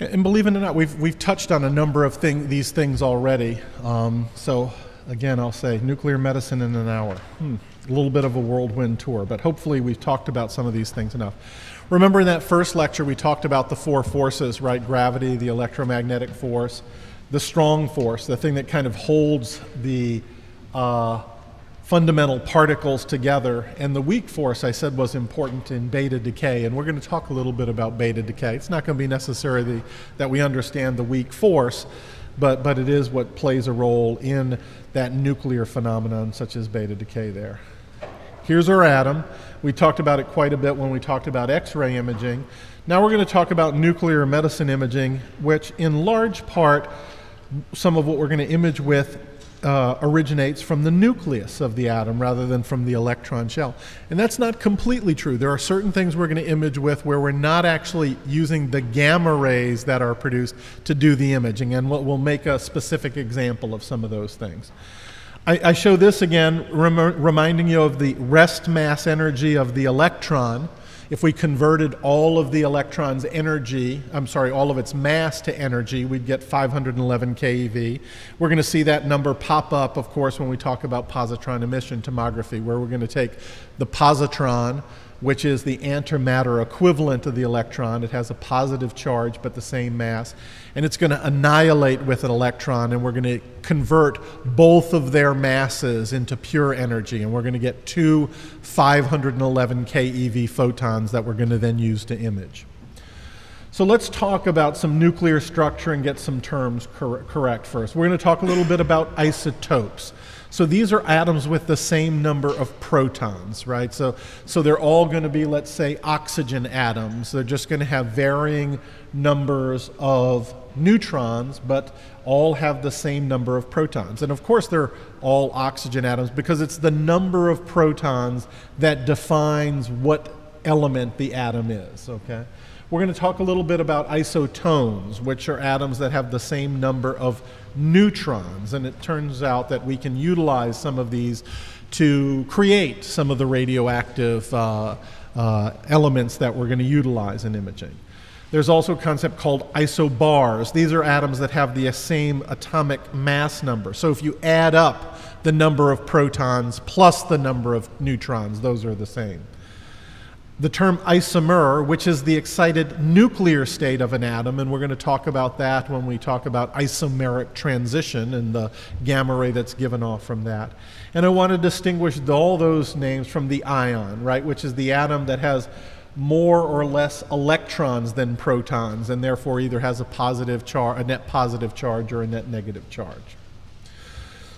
And believe it or not, we've, we've touched on a number of thing, these things already. Um, so, again, I'll say nuclear medicine in an hour. Hmm, a little bit of a whirlwind tour, but hopefully we've talked about some of these things enough. Remember in that first lecture, we talked about the four forces, right? Gravity, the electromagnetic force, the strong force, the thing that kind of holds the uh, fundamental particles together. And the weak force, I said, was important in beta decay. And we're going to talk a little bit about beta decay. It's not going to be necessarily that we understand the weak force, but, but it is what plays a role in that nuclear phenomenon, such as beta decay there. Here's our atom. We talked about it quite a bit when we talked about X ray imaging. Now we're going to talk about nuclear medicine imaging, which in large part, some of what we're going to image with uh, originates from the nucleus of the atom rather than from the electron shell. And that's not completely true. There are certain things we're going to image with where we're not actually using the gamma rays that are produced to do the imaging. And we'll, we'll make a specific example of some of those things. I, I show this again, rem reminding you of the rest mass energy of the electron if we converted all of the electron's energy, I'm sorry, all of its mass to energy, we'd get 511 keV. We're going to see that number pop up, of course, when we talk about positron emission tomography, where we're going to take the positron, which is the antimatter equivalent of the electron. It has a positive charge but the same mass. And it's going to annihilate with an electron, and we're going to convert both of their masses into pure energy. And we're going to get two 511 keV photons that we're going to then use to image. So let's talk about some nuclear structure and get some terms cor correct first. We're going to talk a little bit about isotopes. So these are atoms with the same number of protons, right? So, so they're all going to be, let's say, oxygen atoms. They're just going to have varying numbers of neutrons, but all have the same number of protons. And of course, they're all oxygen atoms because it's the number of protons that defines what element the atom is, okay? We're going to talk a little bit about isotones, which are atoms that have the same number of neutrons. And it turns out that we can utilize some of these to create some of the radioactive uh, uh, elements that we're going to utilize in imaging. There's also a concept called isobars. These are atoms that have the same atomic mass number. So if you add up the number of protons plus the number of neutrons, those are the same the term isomer, which is the excited nuclear state of an atom, and we're going to talk about that when we talk about isomeric transition and the gamma ray that's given off from that. And I want to distinguish all those names from the ion, right, which is the atom that has more or less electrons than protons, and therefore either has a positive charge, a net positive charge, or a net negative charge.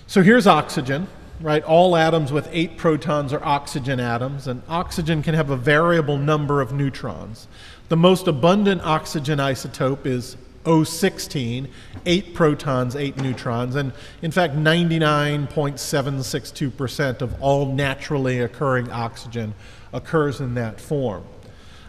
So here's oxygen right? All atoms with eight protons are oxygen atoms, and oxygen can have a variable number of neutrons. The most abundant oxygen isotope is O16, eight protons, eight neutrons, and in fact, 99.762% of all naturally occurring oxygen occurs in that form.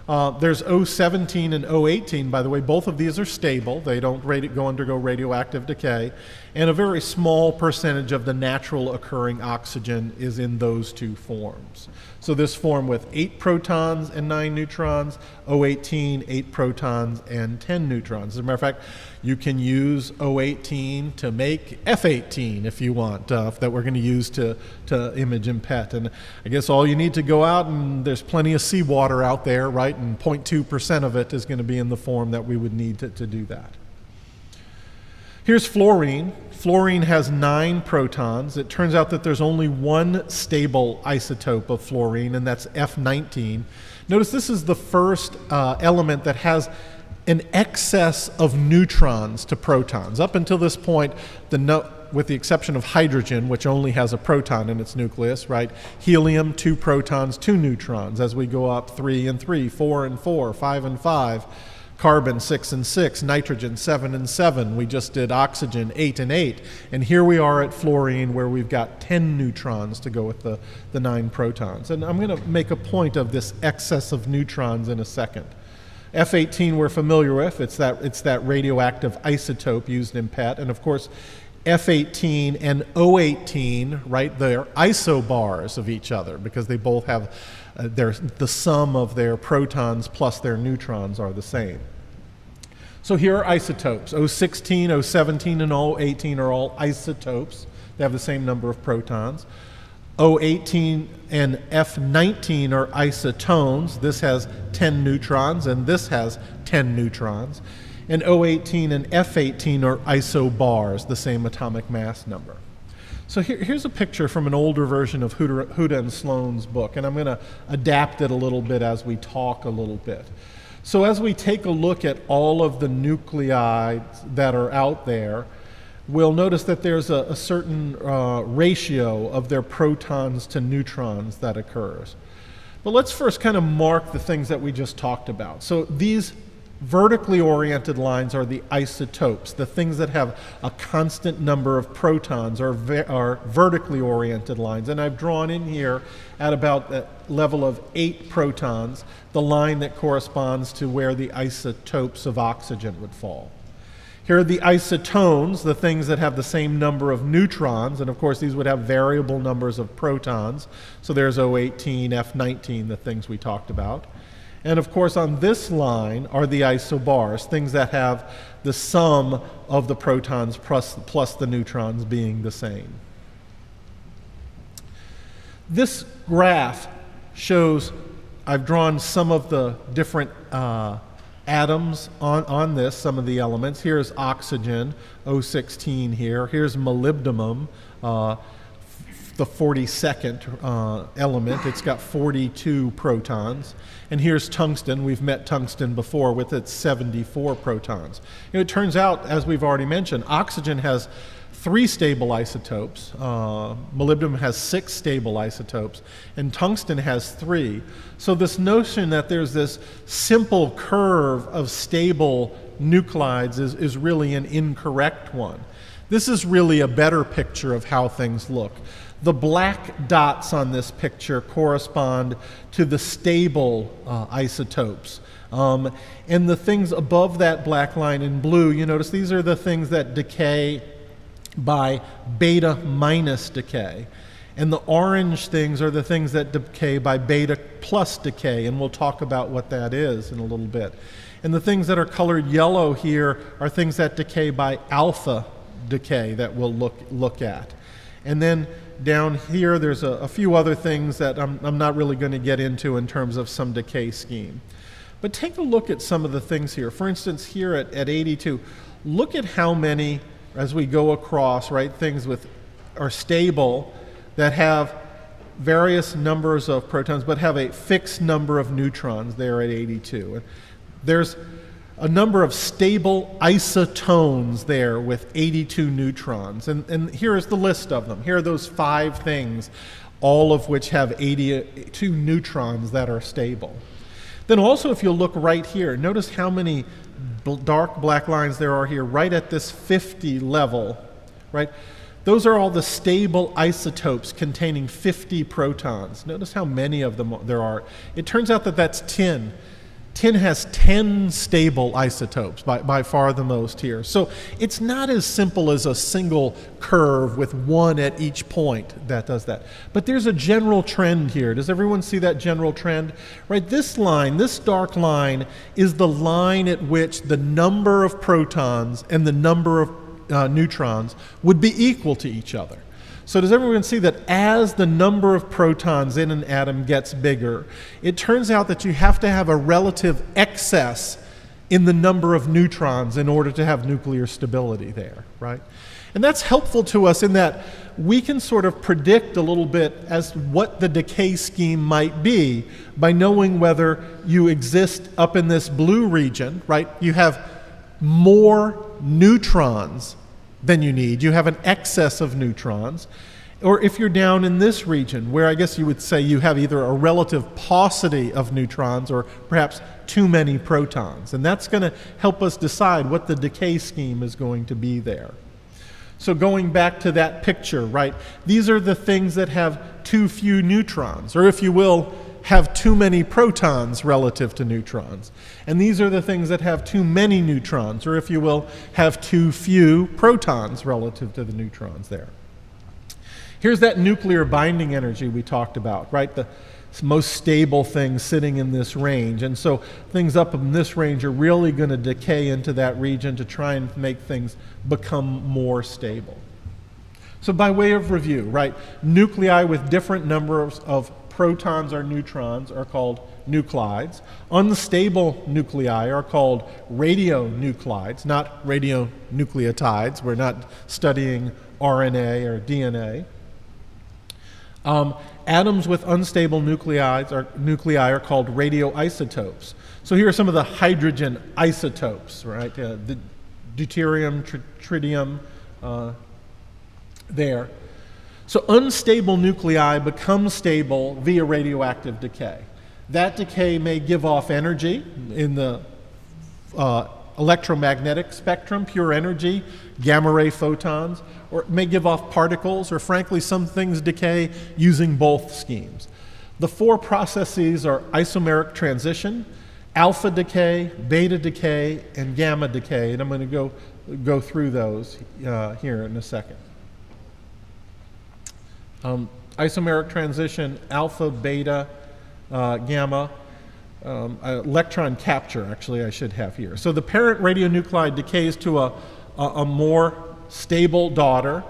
Uh, there's O17 and O18, by the way. Both of these are stable. They don't go undergo radioactive decay. And a very small percentage of the natural occurring oxygen is in those two forms. So this form with 8 protons and 9 neutrons, O18, 8 protons and 10 neutrons. As a matter of fact, you can use O18 to make F18 if you want, uh, that we're going to use to, to image and PET. And I guess all you need to go out and there's plenty of seawater out there, right? And 0.2% of it is going to be in the form that we would need to, to do that. Here's fluorine. Fluorine has nine protons. It turns out that there's only one stable isotope of fluorine, and that's F19. Notice this is the first uh, element that has an excess of neutrons to protons. Up until this point, the no with the exception of hydrogen, which only has a proton in its nucleus, right? Helium, two protons, two neutrons. As we go up, three and three, four and four, five and five carbon 6 and 6, nitrogen 7 and 7. We just did oxygen 8 and 8. And here we are at fluorine where we've got 10 neutrons to go with the, the 9 protons. And I'm going to make a point of this excess of neutrons in a second. F18 we're familiar with. It's that, it's that radioactive isotope used in PET. And of course, F18 and O18, right, they're isobars of each other because they both have uh, their, the sum of their protons plus their neutrons are the same. So here are isotopes. O16, O17, and O18 are all isotopes. They have the same number of protons. O18 and F19 are isotones. This has 10 neutrons, and this has 10 neutrons. And O18 and F18 are isobars, the same atomic mass number. So here, here's a picture from an older version of Huda, Huda and Slone's book, and I'm going to adapt it a little bit as we talk a little bit. So as we take a look at all of the nuclei that are out there, we'll notice that there's a, a certain uh, ratio of their protons to neutrons that occurs. But let's first kind of mark the things that we just talked about. So these vertically oriented lines are the isotopes, the things that have a constant number of protons are, ve- are vertically oriented lines. And I've drawn in here at about the level of eight protons the line that corresponds to where the isotopes of oxygen would fall. Here are the isotones, the things that have the same number of neutrons, and of course these would have variable numbers of protons. So there's O18, F19, the things we talked about. And of course on this line are the isobars, things that have the sum of the protons plus, plus the neutrons being the same. This graph shows, I've drawn some of the different uh, atoms on, on this, some of the elements. Here's oxygen, O16 here. Here's molybdenum, uh, the 42nd uh, element. It's got 42 protons. And here's tungsten. We've met tungsten before with its 74 protons. You know, it turns out, as we've already mentioned, oxygen has three stable isotopes. Uh, molybdenum has six stable isotopes, and tungsten has three. So, this notion that there's this simple curve of stable nuclides is, is really an incorrect one. This is really a better picture of how things look. The black dots on this picture correspond to the stable uh, isotopes. Um, and the things above that black line in blue, you notice these are the things that decay by beta minus decay. And the orange things are the things that decay by beta plus decay, and we'll talk about what that is in a little bit. And the things that are colored yellow here are things that decay by alpha decay that we'll look, look at. And then down here, there's a, a few other things that I'm, I'm not really going to get into in terms of some decay scheme. But take a look at some of the things here. For instance, here at, at 82, look at how many as we go across, right, things with are stable that have various numbers of protons but have a fixed number of neutrons there at 82. And there's a number of stable isotones there with 82 neutrons. And, and here is the list of them. Here are those five things, all of which have 82 neutrons that are stable. Then also, if you look right here, notice how many dark black lines there are here right at this 50 level, right? Those are all the stable isotopes containing 50 protons. Notice how many of them there are. It turns out that that's tin. Tin has 10 stable isotopes, by, by far the most here. So it's not as simple as a single curve with one at each point that does that. But there's a general trend here. Does everyone see that general trend? Right, this line, this dark line, is the line at which the number of protons and the number of uh, neutrons would be equal to each other. So, does everyone see that as the number of protons in an atom gets bigger, it turns out that you have to have a relative excess in the number of neutrons in order to have nuclear stability there, right? And that's helpful to us in that we can sort of predict a little bit as what the decay scheme might be by knowing whether you exist up in this blue region, right? You have more neutrons than you need. You have an excess of neutrons. Or if you're down in this region, where I guess you would say you have either a relative paucity of neutrons or perhaps too many protons. And that's going to help us decide what the decay scheme is going to be there. So, going back to that picture, right, these are the things that have too few neutrons, or if you will, have too many protons relative to neutrons. And these are the things that have too many neutrons, or if you will, have too few protons relative to the neutrons there. Here's that nuclear binding energy we talked about, right? The, most stable things sitting in this range. And so things up in this range are really going to decay into that region to try and make things become more stable. So by way of review, right, nuclei with different numbers of protons or neutrons are called nuclides. Unstable nuclei are called radionuclides, not radionucleotides. We're not studying RNA or DNA. Um, atoms with unstable nuclei are, nuclei are called radioisotopes. So here are some of the hydrogen isotopes, right? Uh, the deuterium, tr tritium, uh, there. So unstable nuclei become stable via radioactive decay. That decay may give off energy in the uh, electromagnetic spectrum, pure energy, gamma ray photons, or it may give off particles, or frankly, some things decay using both schemes. The four processes are isomeric transition, alpha decay, beta decay, and gamma decay, and I'm going to go, go through those uh, here in a second. Um, isomeric transition, alpha, beta, uh, gamma, um, electron capture, actually, I should have here. So the parent radionuclide decays to a, a, a more stable daughter.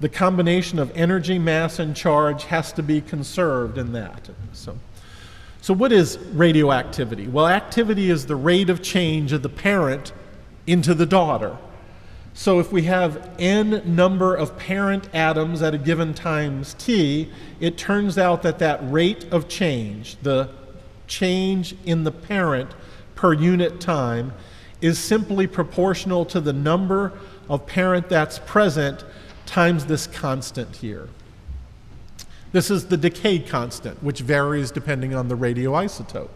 The combination of energy, mass, and charge has to be conserved in that. So, so what is radioactivity? Well, activity is the rate of change of the parent into the daughter. So if we have n number of parent atoms at a given times t, it turns out that that rate of change, the change in the parent per unit time, is simply proportional to the number of parent that's present times this constant here. This is the decay constant, which varies depending on the radioisotope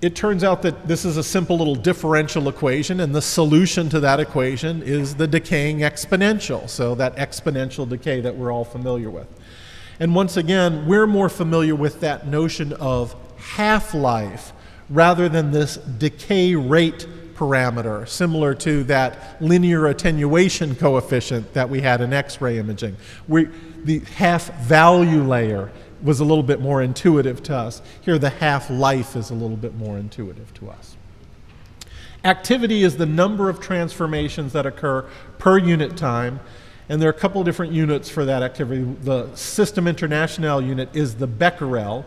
it turns out that this is a simple little differential equation, and the solution to that equation is the decaying exponential, so that exponential decay that we're all familiar with. And once again, we're more familiar with that notion of half life rather than this decay rate parameter, similar to that linear attenuation coefficient that we had in X ray imaging. We, the half value layer was a little bit more intuitive to us. Here, the half life is a little bit more intuitive to us. Activity is the number of transformations that occur per unit time, and there are a couple different units for that activity. The System International unit is the becquerel,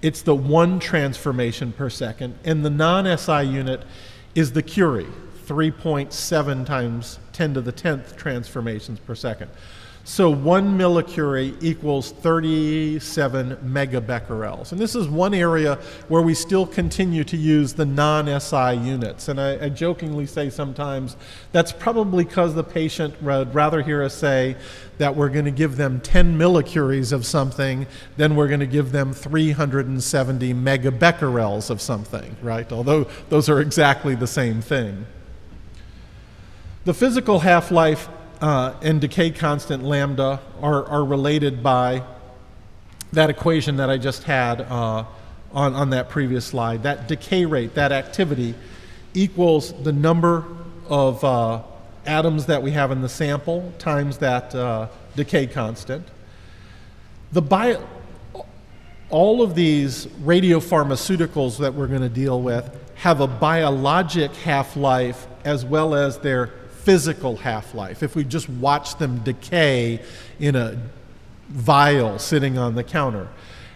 it's the one transformation per second, and the non SI unit is the Curie, 3.7 times 10 to the 10th transformations per second. So one millicurie equals 37 megabecquerels. And this is one area where we still continue to use the non-SI units. And I, I jokingly say sometimes that's probably because the patient would rather hear us say that we're going to give them 10 millicuries of something than we're going to give them 370 megabecquerels of something, right? Although those are exactly the same thing. The physical half-life uh, and decay constant lambda are, are related by that equation that I just had uh, on, on that previous slide. That decay rate, that activity, equals the number of uh, atoms that we have in the sample times that uh, decay constant. The bio, all of these radiopharmaceuticals that we're going to deal with have a biologic half-life as well as their physical half life, if we just watch them decay in a vial sitting on the counter.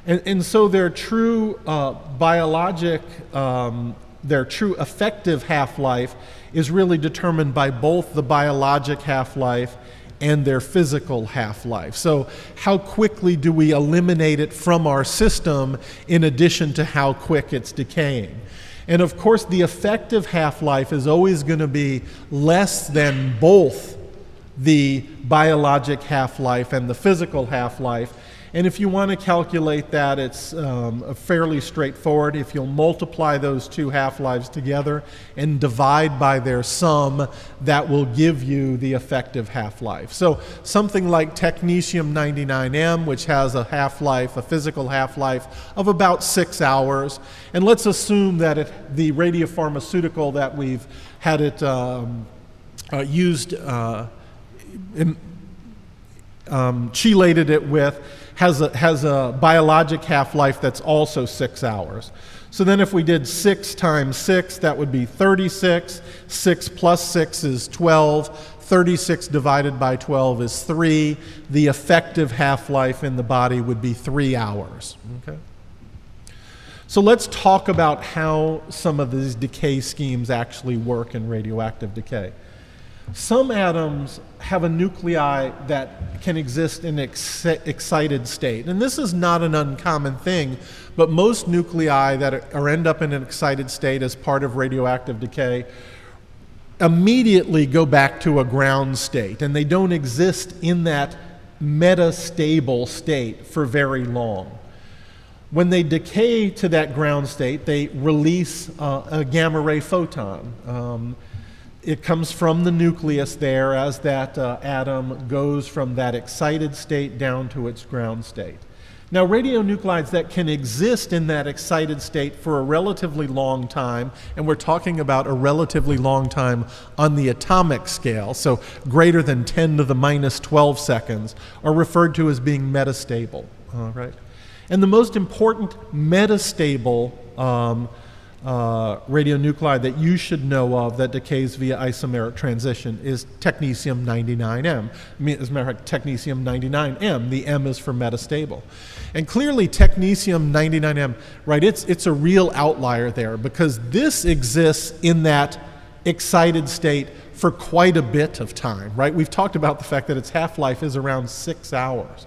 And, and so their true uh, biologic, um, their true effective half life is really determined by both the biologic half life and their physical half life. So, how quickly do we eliminate it from our system in addition to how quick it's decaying? And of course, the effective half life is always going to be less than both the biologic half life and the physical half life. And if you want to calculate that, it's um, fairly straightforward. If you'll multiply those two half-lives together and divide by their sum, that will give you the effective half-life. So something like technetium 99M, which has a half-life, a physical half-life of about six hours. And let's assume that it, the radiopharmaceutical that we've had it um, uh, used uh, in, um, chelated it with has a, has a biologic half life that's also six hours. So then, if we did 6 times 6, that would be 36. 6 plus 6 is 12. 36 divided by 12 is 3. The effective half life in the body would be 3 hours. Okay? So let's talk about how some of these decay schemes actually work in radioactive decay. Some atoms have a nuclei that can exist in ex- excited state. And this is not an uncommon thing, but most nuclei that are, end up in an excited state as part of radioactive decay immediately go back to a ground state, and they don't exist in that metastable state for very long. When they decay to that ground state, they release uh, a gamma ray photon. Um, it comes from the nucleus there as that uh, atom goes from that excited state down to its ground state. Now, radionuclides that can exist in that excited state for a relatively long time, and we're talking about a relatively long time on the atomic scale, so greater than 10 to the minus 12 seconds, are referred to as being metastable. All right? And the most important metastable um, uh, radionuclide that you should know of that decays via isomeric transition is technetium 99M. I mean, as a matter of fact, technetium 99M. The M is for metastable. And clearly, technetium 99M, right, it's, it's a real outlier there because this exists in that excited state for quite a bit of time, right? We've talked about the fact that its half life is around six hours.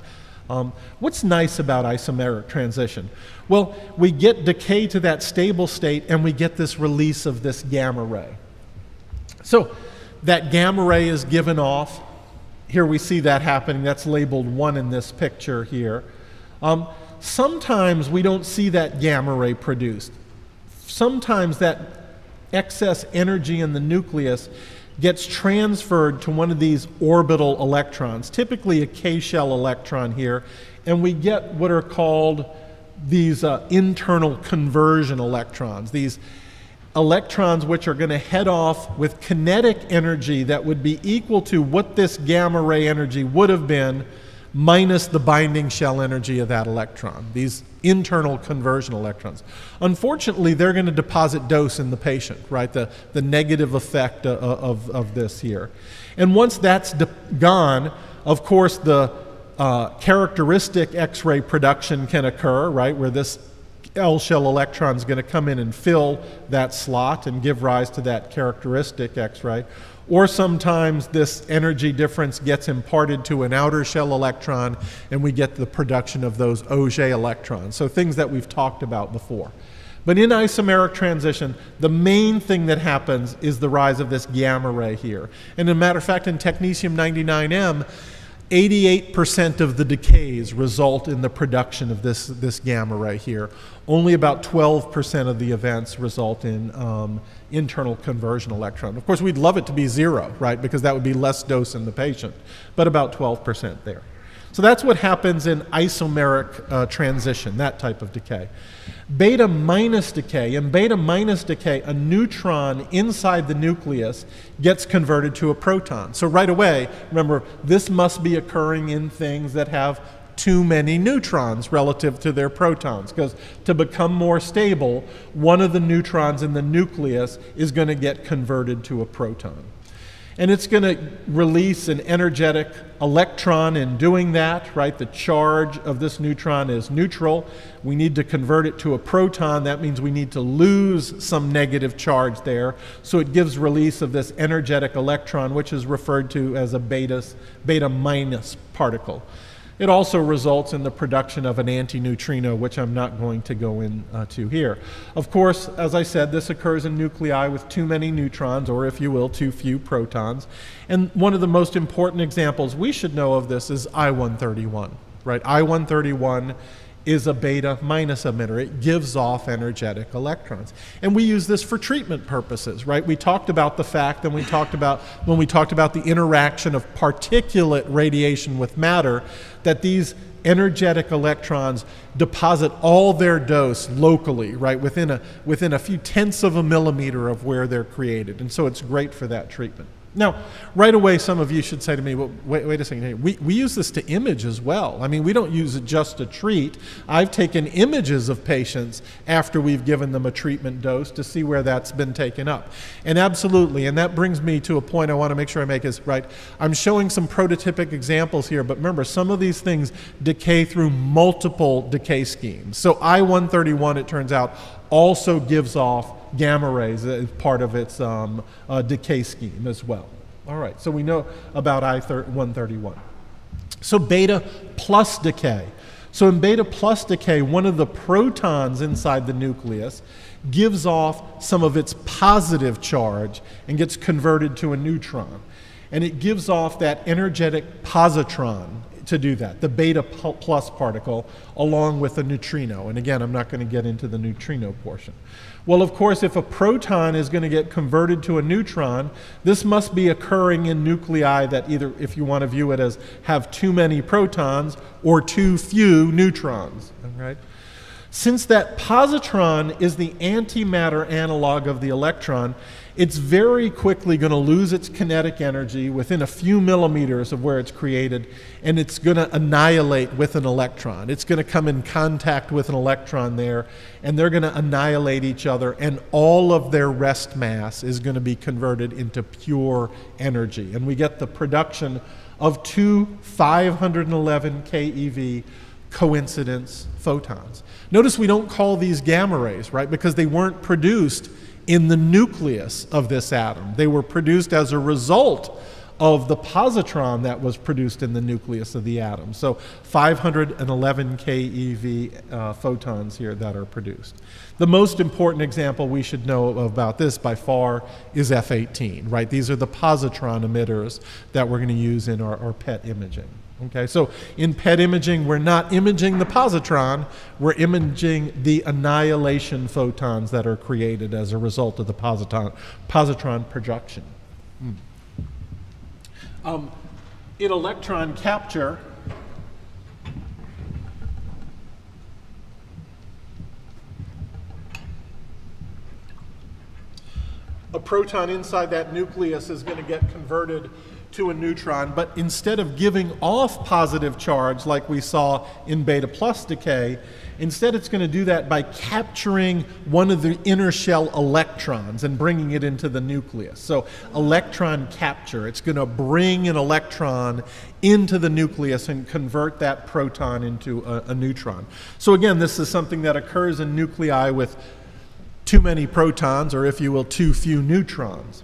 Um, what's nice about isomeric transition? Well, we get decay to that stable state and we get this release of this gamma ray. So that gamma ray is given off. Here we see that happening. That's labeled 1 in this picture here. Um, sometimes we don't see that gamma ray produced. Sometimes that excess energy in the nucleus gets transferred to one of these orbital electrons, typically a K shell electron here, and we get what are called these uh, internal conversion electrons, these electrons which are going to head off with kinetic energy that would be equal to what this gamma ray energy would have been minus the binding shell energy of that electron, these internal conversion electrons. Unfortunately, they're going to deposit dose in the patient, right? The, the negative effect of, of, of this here. And once that's gone, of course, the uh, characteristic X ray production can occur, right? Where this L shell electron is going to come in and fill that slot and give rise to that characteristic X ray. Or sometimes this energy difference gets imparted to an outer shell electron and we get the production of those Auger electrons. So things that we've talked about before. But in isomeric transition, the main thing that happens is the rise of this gamma ray here. And as a matter of fact, in technetium 99M, 88% of the decays result in the production of this, this gamma ray here. Only about 12% of the events result in um, internal conversion electron. Of course, we'd love it to be zero, right, because that would be less dose in the patient, but about 12% there. So that's what happens in isomeric uh, transition, that type of decay. Beta minus decay, in beta minus decay, a neutron inside the nucleus gets converted to a proton. So right away, remember, this must be occurring in things that have too many neutrons relative to their protons. Because to become more stable, one of the neutrons in the nucleus is going to get converted to a proton. And it's going to release an energetic electron in doing that, right? The charge of this neutron is neutral. We need to convert it to a proton. That means we need to lose some negative charge there. So it gives release of this energetic electron, which is referred to as a beta, beta minus particle. It also results in the production of an antineutrino, which I'm not going to go into uh, here. Of course, as I said, this occurs in nuclei with too many neutrons, or if you will, too few protons. And one of the most important examples we should know of this is I 131, right? I 131 is a beta minus emitter. It gives off energetic electrons. And we use this for treatment purposes, right? We talked about the fact and we talked about when we talked about the interaction of particulate radiation with matter that these energetic electrons deposit all their dose locally, right, within a, within a few tenths of a millimeter of where they're created. And so it's great for that treatment. Now, right away, some of you should say to me, well, wait, wait a second, hey, we, we use this to image as well. I mean, we don't use it just to treat. I've taken images of patients after we've given them a treatment dose to see where that's been taken up. And absolutely, and that brings me to a point I want to make sure I make is right. I'm showing some prototypic examples here, but remember, some of these things decay through multiple decay schemes. So I 131, it turns out, also gives off gamma rays as part of its um, uh, decay scheme as well. All right, so we know about I-131. So beta plus decay. So in beta plus decay, one of the protons inside the nucleus gives off some of its positive charge and gets converted to a neutron. And it gives off that energetic positron to do that, the beta plus particle, along with a neutrino. And again, I'm not going to get into the neutrino portion. Well, of course, if a proton is going to get converted to a neutron, this must be occurring in nuclei that either, if you want to view it as have too many protons or too few neutrons. Right? Since that positron is the antimatter analog of the electron, it's very quickly going to lose its kinetic energy within a few millimeters of where it's created, and it's going to annihilate with an electron. It's going to come in contact with an electron there, and they're going to annihilate each other, and all of their rest mass is going to be converted into pure energy. And we get the production of two 511 keV coincidence photons. Notice we don't call these gamma rays, right? Because they weren't produced in the nucleus of this atom. They were produced as a result of the positron that was produced in the nucleus of the atom. So 511 keV uh, photons here that are produced. The most important example we should know about this by far is F18, right? These are the positron emitters that we're going to use in our, our PET imaging. Okay, so in PET imaging, we're not imaging the positron, we're imaging the annihilation photons that are created as a result of the positron, positron projection. Hmm. Um, in electron capture, a proton inside that nucleus is going to get converted to a neutron, but instead of giving off positive charge like we saw in beta plus decay, instead it's going to do that by capturing one of the inner shell electrons and bringing it into the nucleus. So electron capture, it's going to bring an electron into the nucleus and convert that proton into a, a neutron. So again, this is something that occurs in nuclei with too many protons, or if you will, too few neutrons.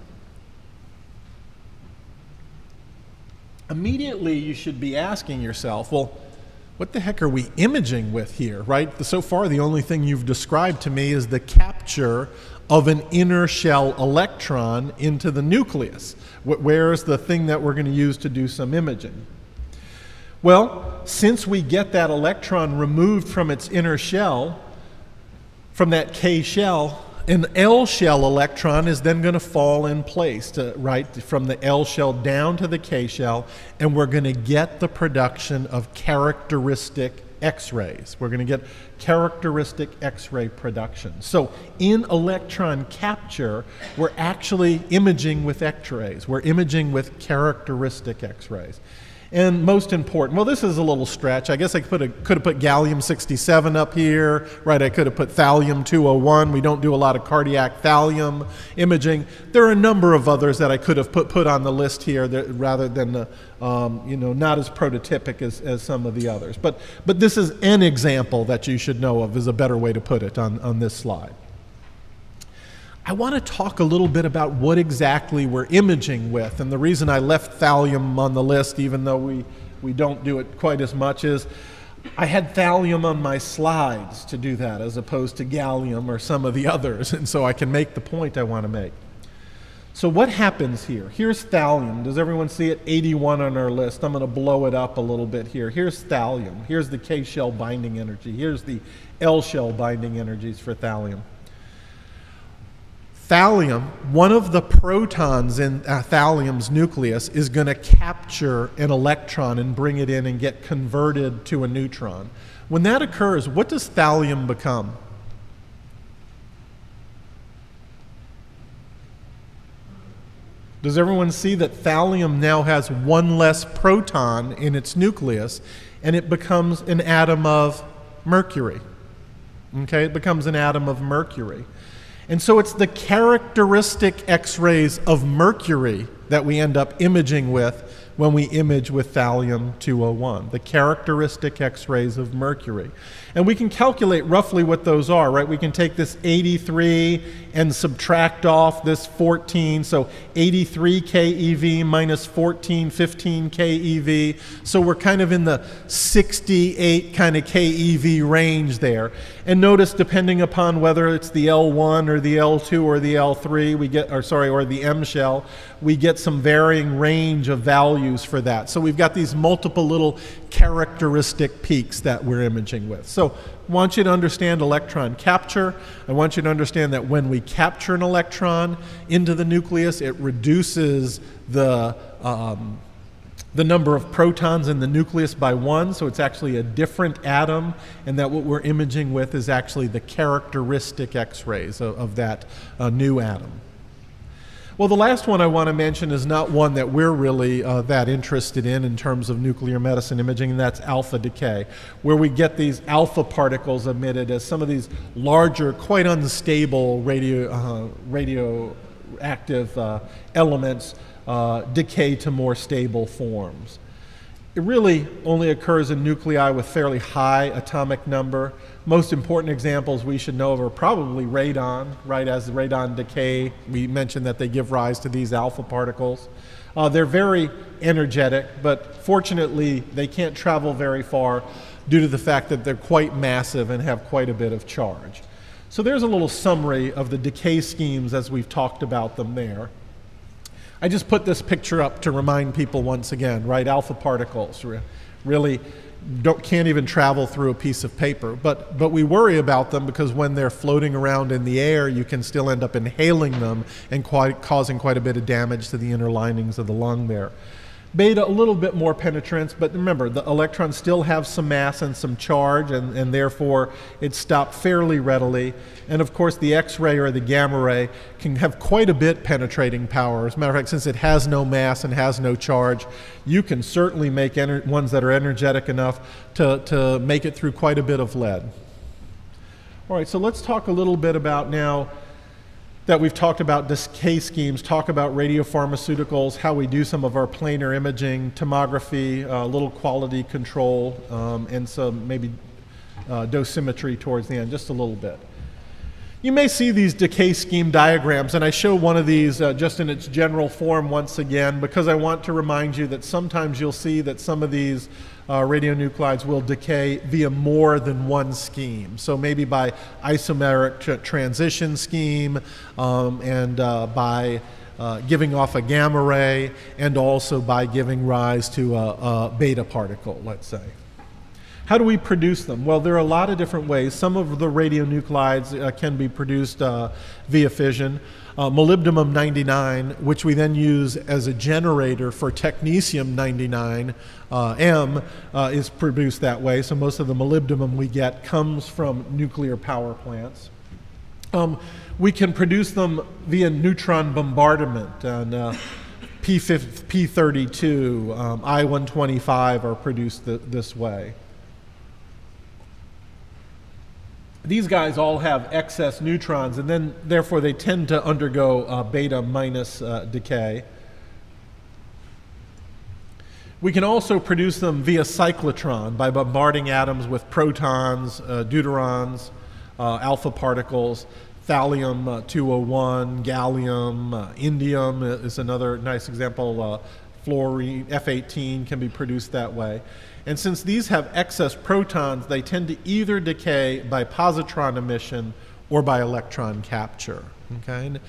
Immediately you should be asking yourself, well, what the heck are we imaging with here, right? So far, the only thing you've described to me is the capture of an inner shell electron into the nucleus. Where's the thing that we're going to use to do some imaging? Well, since we get that electron removed from its inner shell, from that K shell, an L shell electron is then going to fall in place to, right from the L shell down to the K shell, and we're going to get the production of characteristic X-rays. We're going to get characteristic X-ray production. So in electron capture, we're actually imaging with X-rays. We're imaging with characteristic X-rays. And most important, well, this is a little stretch. I guess I could have, put gallium 67 up here, right? I could have put thallium 201. We don't do a lot of cardiac thallium imaging. There are a number of others that I could have put, put on the list here that, rather than, the, um, you know, not as prototypic as, as some of the others. But, but this is an example that you should know of, is a better way to put it on, on this slide. I want to talk a little bit about what exactly we're imaging with. And the reason I left thallium on the list, even though we, we don't do it quite as much, is I had thallium on my slides to do that as opposed to gallium or some of the others. And so I can make the point I want to make. So what happens here? Here's thallium. Does everyone see it? 81 on our list. I'm going to blow it up a little bit here. Here's thallium. Here's the K shell binding energy. Here's the L shell binding energies for thallium. Thallium, one of the protons in uh, thallium's nucleus, is going to capture an electron and bring it in and get converted to a neutron. When that occurs, what does thallium become? Does everyone see that thallium now has one less proton in its nucleus and it becomes an atom of mercury? Okay, it becomes an atom of mercury. And so it's the characteristic X rays of mercury that we end up imaging with when we image with thallium 201, the characteristic X rays of mercury. And we can calculate roughly what those are, right? We can take this 83 and subtract off this 14, so 83 keV minus 14, 15 keV. So we're kind of in the 68 kind of keV range there. And notice, depending upon whether it's the L1 or the L2 or the L3, we get, or sorry, or the M shell, we get some varying range of values for that. So we've got these multiple little characteristic peaks that we're imaging with. So I want you to understand electron capture. I want you to understand that when we capture an electron into the nucleus, it reduces the, um, the number of protons in the nucleus by one, so it's actually a different atom, and that what we're imaging with is actually the characteristic X rays of, of, that uh, new atom. Well, the last one I want to mention is not one that we're really uh, that interested in in terms of nuclear medicine imaging, and that's alpha decay, where we get these alpha particles emitted as some of these larger, quite unstable radio, uh, radioactive uh, elements uh, decay to more stable forms. It really only occurs in nuclei with fairly high atomic number. Most important examples we should know of are probably radon, right? As radon decay, we mentioned that they give rise to these alpha particles. Uh, they're very energetic, but fortunately, they can't travel very far due to the fact that they're quite massive and have quite a bit of charge. So there's a little summary of the decay schemes as we've talked about them there. I just put this picture up to remind people once again, right? Alpha particles really can't even travel through a piece of paper. But, but we worry about them because when they're floating around in the air, you can still end up inhaling them and quite, causing quite a bit of damage to the inner linings of the lung there. Beta, a little bit more penetrance, but remember, the electrons still have some mass and some charge, and, and therefore it's stopped fairly readily. And of course, the X ray or the gamma ray can have quite a bit penetrating power. As a matter of fact, since it has no mass and has no charge, you can certainly make ones that are energetic enough to, to make it through quite a bit of lead. All right, so let's talk a little bit about now that we've talked about decay schemes, talk about radiopharmaceuticals, how we do some of our planar imaging, tomography, a uh, little quality control, um, and some maybe uh, dosimetry towards the end, just a little bit. You may see these decay scheme diagrams, and I show one of these uh, just in its general form once again because I want to remind you that sometimes you'll see that some of these uh, radionuclides will decay via more than one scheme. So maybe by isomeric tra transition scheme um, and uh, by uh, giving off a gamma ray and also by giving rise to a, a beta particle, let's say. How do we produce them? Well, there are a lot of different ways. Some of the radionuclides uh, can be produced uh, via fission. Uh, molybdenum 99, which we then use as a generator for technetium 99 uh, M, uh, is produced that way. So most of the molybdenum we get comes from nuclear power plants. Um, we can produce them via neutron bombardment. And, uh, P32, um, I-125 are produced th this way. These guys all have excess neutrons, and then therefore they tend to undergo uh, beta minus uh, decay. We can also produce them via cyclotron by bombarding atoms with protons, uh, deuterons, uh, alpha particles. Thallium uh, 201, gallium, uh, indium is another nice example. fluorine, F18 can be produced that way. And since these have excess protons, they tend to either decay by positron emission or by electron capture. Okay? And,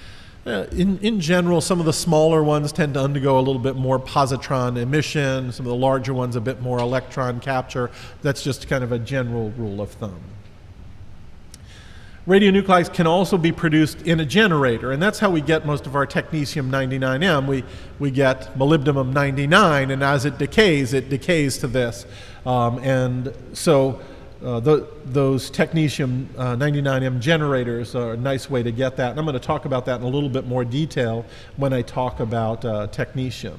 uh, in, in general, some of the smaller ones tend to undergo a little bit more positron emission, some of the larger ones a bit more electron capture. That's just kind of a general rule of thumb. Radionuclides can also be produced in a generator, and that's how we get most of our technetium 99M. We, we get molybdenum 99, and as it decays, it decays to this. Um, and so uh, the, those technetium uh, 99M generators are a nice way to get that. And I'm going to talk about that in a little bit more detail when I talk about uh, technetium.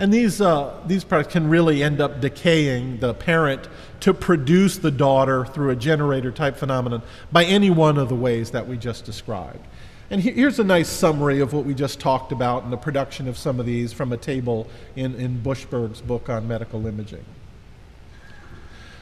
And these, uh, these products can really end up decaying the parent to produce the daughter through a generator type phenomenon by any one of the ways that we just described. And here's a nice summary of what we just talked about in the production of some of these from a table in, in Bushberg's book on medical imaging.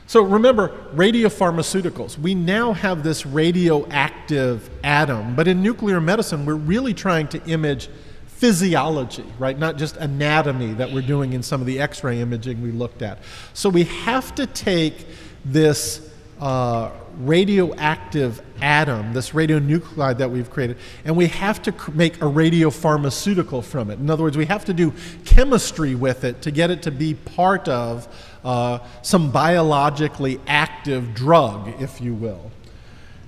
So remember, radiopharmaceuticals. We now have this radioactive atom, but in nuclear medicine, we're really trying to image physiology, right? Not just anatomy that we're doing in some of the x ray imaging we looked at. So we have to take this uh, radioactive atom, this radionuclide that we've created, and we have to make a radiopharmaceutical from it. In other words, we have to do chemistry with it to get it to be part of uh, some biologically active drug, if you will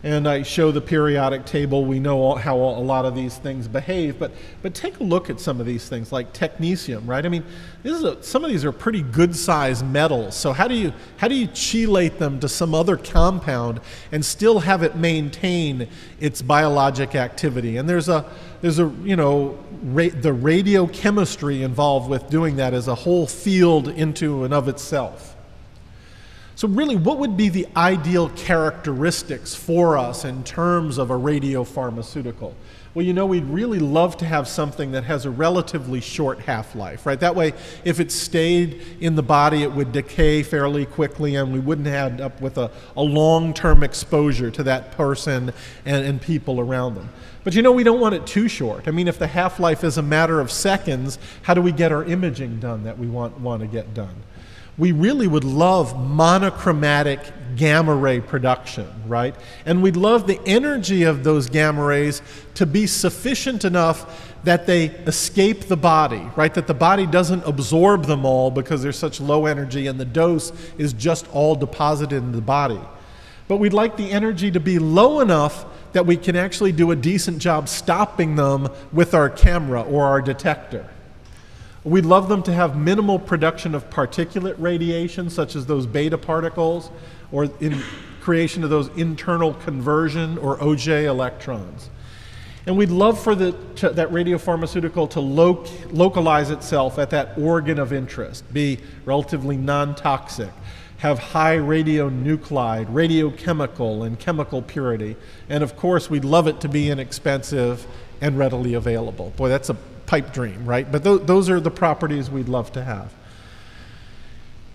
and I show the periodic table. We know all, how all, a lot of these things behave, but, but take a look at some of these things like technetium, right? I mean, this is a, some of these are pretty good sized metals. So how do, you, how do you chelate them to some other compound and still have it maintain its biologic activity? And there's a, there's a you know, ra- the radiochemistry involved with doing that is a whole field into and of itself. So, really, what would be the ideal characteristics for us in terms of a radiopharmaceutical? Well, you know, we'd really love to have something that has a relatively short half life, right? That way, if it stayed in the body, it would decay fairly quickly and we wouldn't end up with a, a long term exposure to that person and, and people around them. But you know, we don't want it too short. I mean, if the half life is a matter of seconds, how do we get our imaging done that we want, want to get done? We really would love monochromatic gamma ray production, right? And we'd love the energy of those gamma rays to be sufficient enough that they escape the body, right? That the body doesn't absorb them all because they're such low energy and the dose is just all deposited in the body. But we'd like the energy to be low enough that we can actually do a decent job stopping them with our camera or our detector. We'd love them to have minimal production of particulate radiation, such as those beta particles, or in creation of those internal conversion or Auger electrons. And we'd love for the, to, that radiopharmaceutical to lo- localize itself at that organ of interest, be relatively non toxic, have high radionuclide, radiochemical, and chemical purity. And of course, we'd love it to be inexpensive and readily available. Boy, that's a pipe dream, right? But th- those are the properties we'd love to have.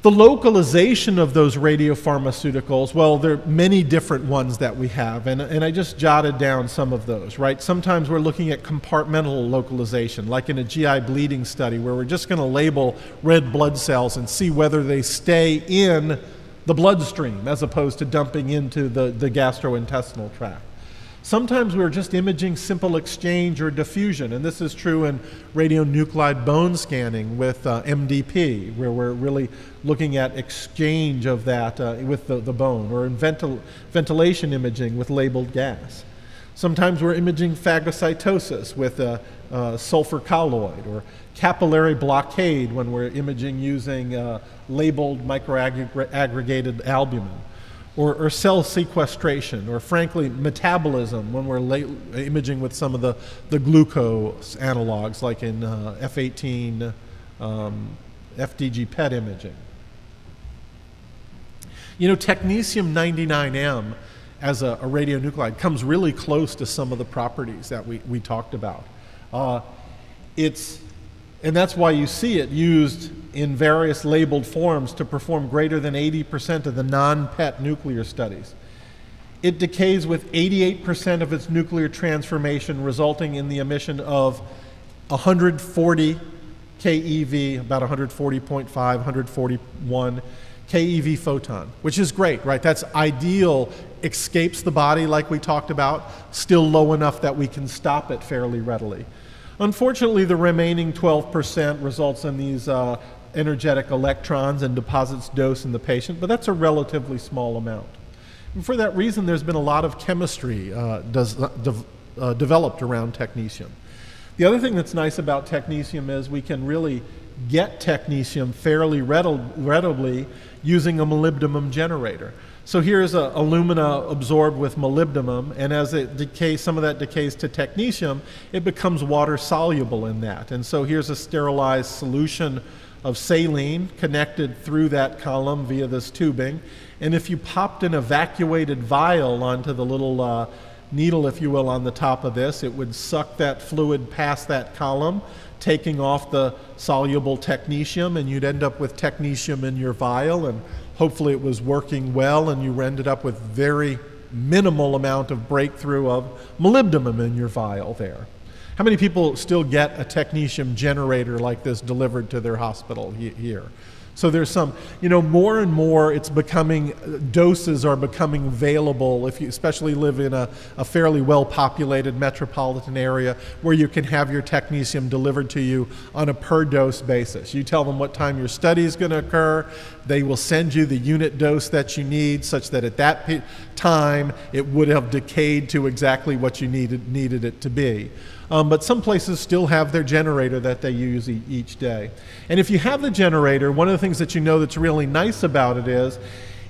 The localization of those radiopharmaceuticals, well, there are many different ones that we have, and, and I just jotted down some of those, right? Sometimes we're looking at compartmental localization, like in a GI bleeding study, where we're just going to label red blood cells and see whether they stay in the bloodstream as opposed to dumping into the, the gastrointestinal tract. Sometimes we're just imaging simple exchange or diffusion, and this is true in radionuclide bone scanning with uh, MDP, where we're really looking at exchange of that uh, with the, the bone, or in ventil- ventilation imaging with labeled gas. Sometimes we're imaging phagocytosis with a, a sulfur colloid, or capillary blockade when we're imaging using uh, labeled microaggregated albumin or, or, cell sequestration, or frankly, metabolism when we're imaging with some of the, the glucose analogs, like in uh, F18 um, FDG PET imaging. You know, technetium 99M as a, a, radionuclide comes really close to some of the properties that we, we talked about. Uh, it's and that's why you see it used in various labeled forms to perform greater than 80% of the non PET nuclear studies. It decays with 88% of its nuclear transformation, resulting in the emission of 140 keV, about 140.5, 141 keV photon, which is great, right? That's ideal, escapes the body like we talked about, still low enough that we can stop it fairly readily. Unfortunately, the remaining 12% results in these uh, energetic electrons and deposits dose in the patient, but that's a relatively small amount. And for that reason, there's been a lot of chemistry uh, does, uh, de uh, developed around technetium. The other thing that's nice about technetium is we can really get technetium fairly readily using a molybdenum generator. So here's a, alumina absorbed with molybdenum, and as it decays, some of that decays to technetium, it becomes water soluble in that. And so here's a sterilized solution of saline connected through that column via this tubing. And if you popped an evacuated vial onto the little uh, needle, if you will, on the top of this, it would suck that fluid past that column, taking off the soluble technetium, and you'd end up with technetium in your vial. And hopefully it was working well, and you ended up with very minimal amount of breakthrough of molybdenum in your vial there. How many people still get a technetium generator like this delivered to their hospital here? So there's some, you know, more and more it's becoming, doses are becoming available if you especially live in a, a fairly well populated metropolitan area where you can have your technetium delivered to you on a per dose basis. You tell them what time your study is going to occur, they will send you the unit dose that you need such that at that time it would have decayed to exactly what you needed, needed it to be. Um, but some places still have their generator that they use e each day. And if you have the generator, one of the things that you know that's really nice about it is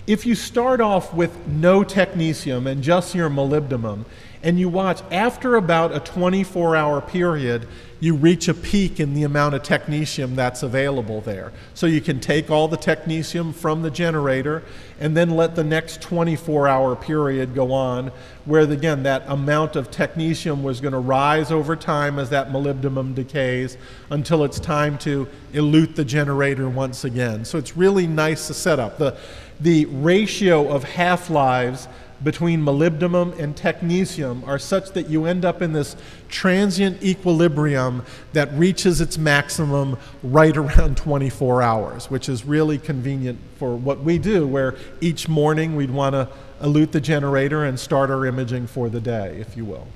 if you start off with no technetium and just your molybdenum, and you watch after about a 24 hour period, you reach a peak in the amount of technetium that's available there. So you can take all the technetium from the generator and then let the next 24 hour period go on, where again, that amount of technetium was going to rise over time as that molybdenum decays until it's time to elute the generator once again. So it's really nice to set up. The, the ratio of half lives between molybdenum and technetium are such that you end up in this transient equilibrium that reaches its maximum right around 24 hours, which is really convenient for what we do, where each morning we'd want to elute the generator and start our imaging for the day, if you will.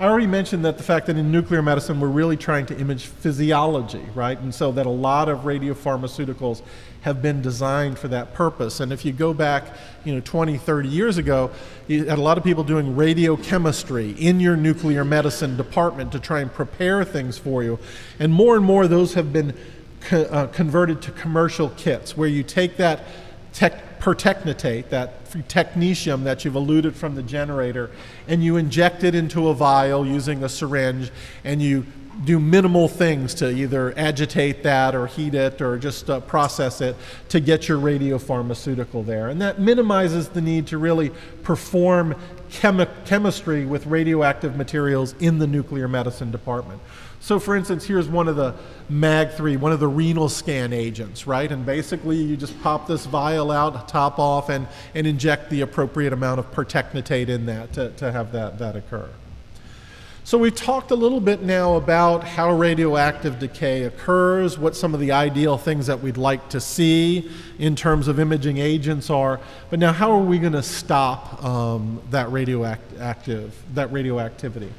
I already mentioned that the fact that in nuclear medicine we're really trying to image physiology, right? And so that a lot of radiopharmaceuticals have been designed for that purpose. And if you go back, you know, 20, 30 years ago, you had a lot of people doing radiochemistry in your nuclear medicine department to try and prepare things for you. And more and more those have been co uh, converted to commercial kits where you take that tech pertechnetate, that technetium that you've eluted from the generator, and you inject it into a vial using a syringe, and you do minimal things to either agitate that or heat it or just uh, process it to get your radiopharmaceutical there. And that minimizes the need to really perform chemi chemistry with radioactive materials in the nuclear medicine department. So for instance, here's one of the MAG3, one of the renal scan agents, right? And basically you just pop this vial out, top off, and, and inject the appropriate amount of pertechnetate in that to, to have that, that occur. So we've talked a little bit now about how radioactive decay occurs, what some of the ideal things that we'd like to see in terms of imaging agents are, but now how are we going to stop um, that radioactive, that radioactivity?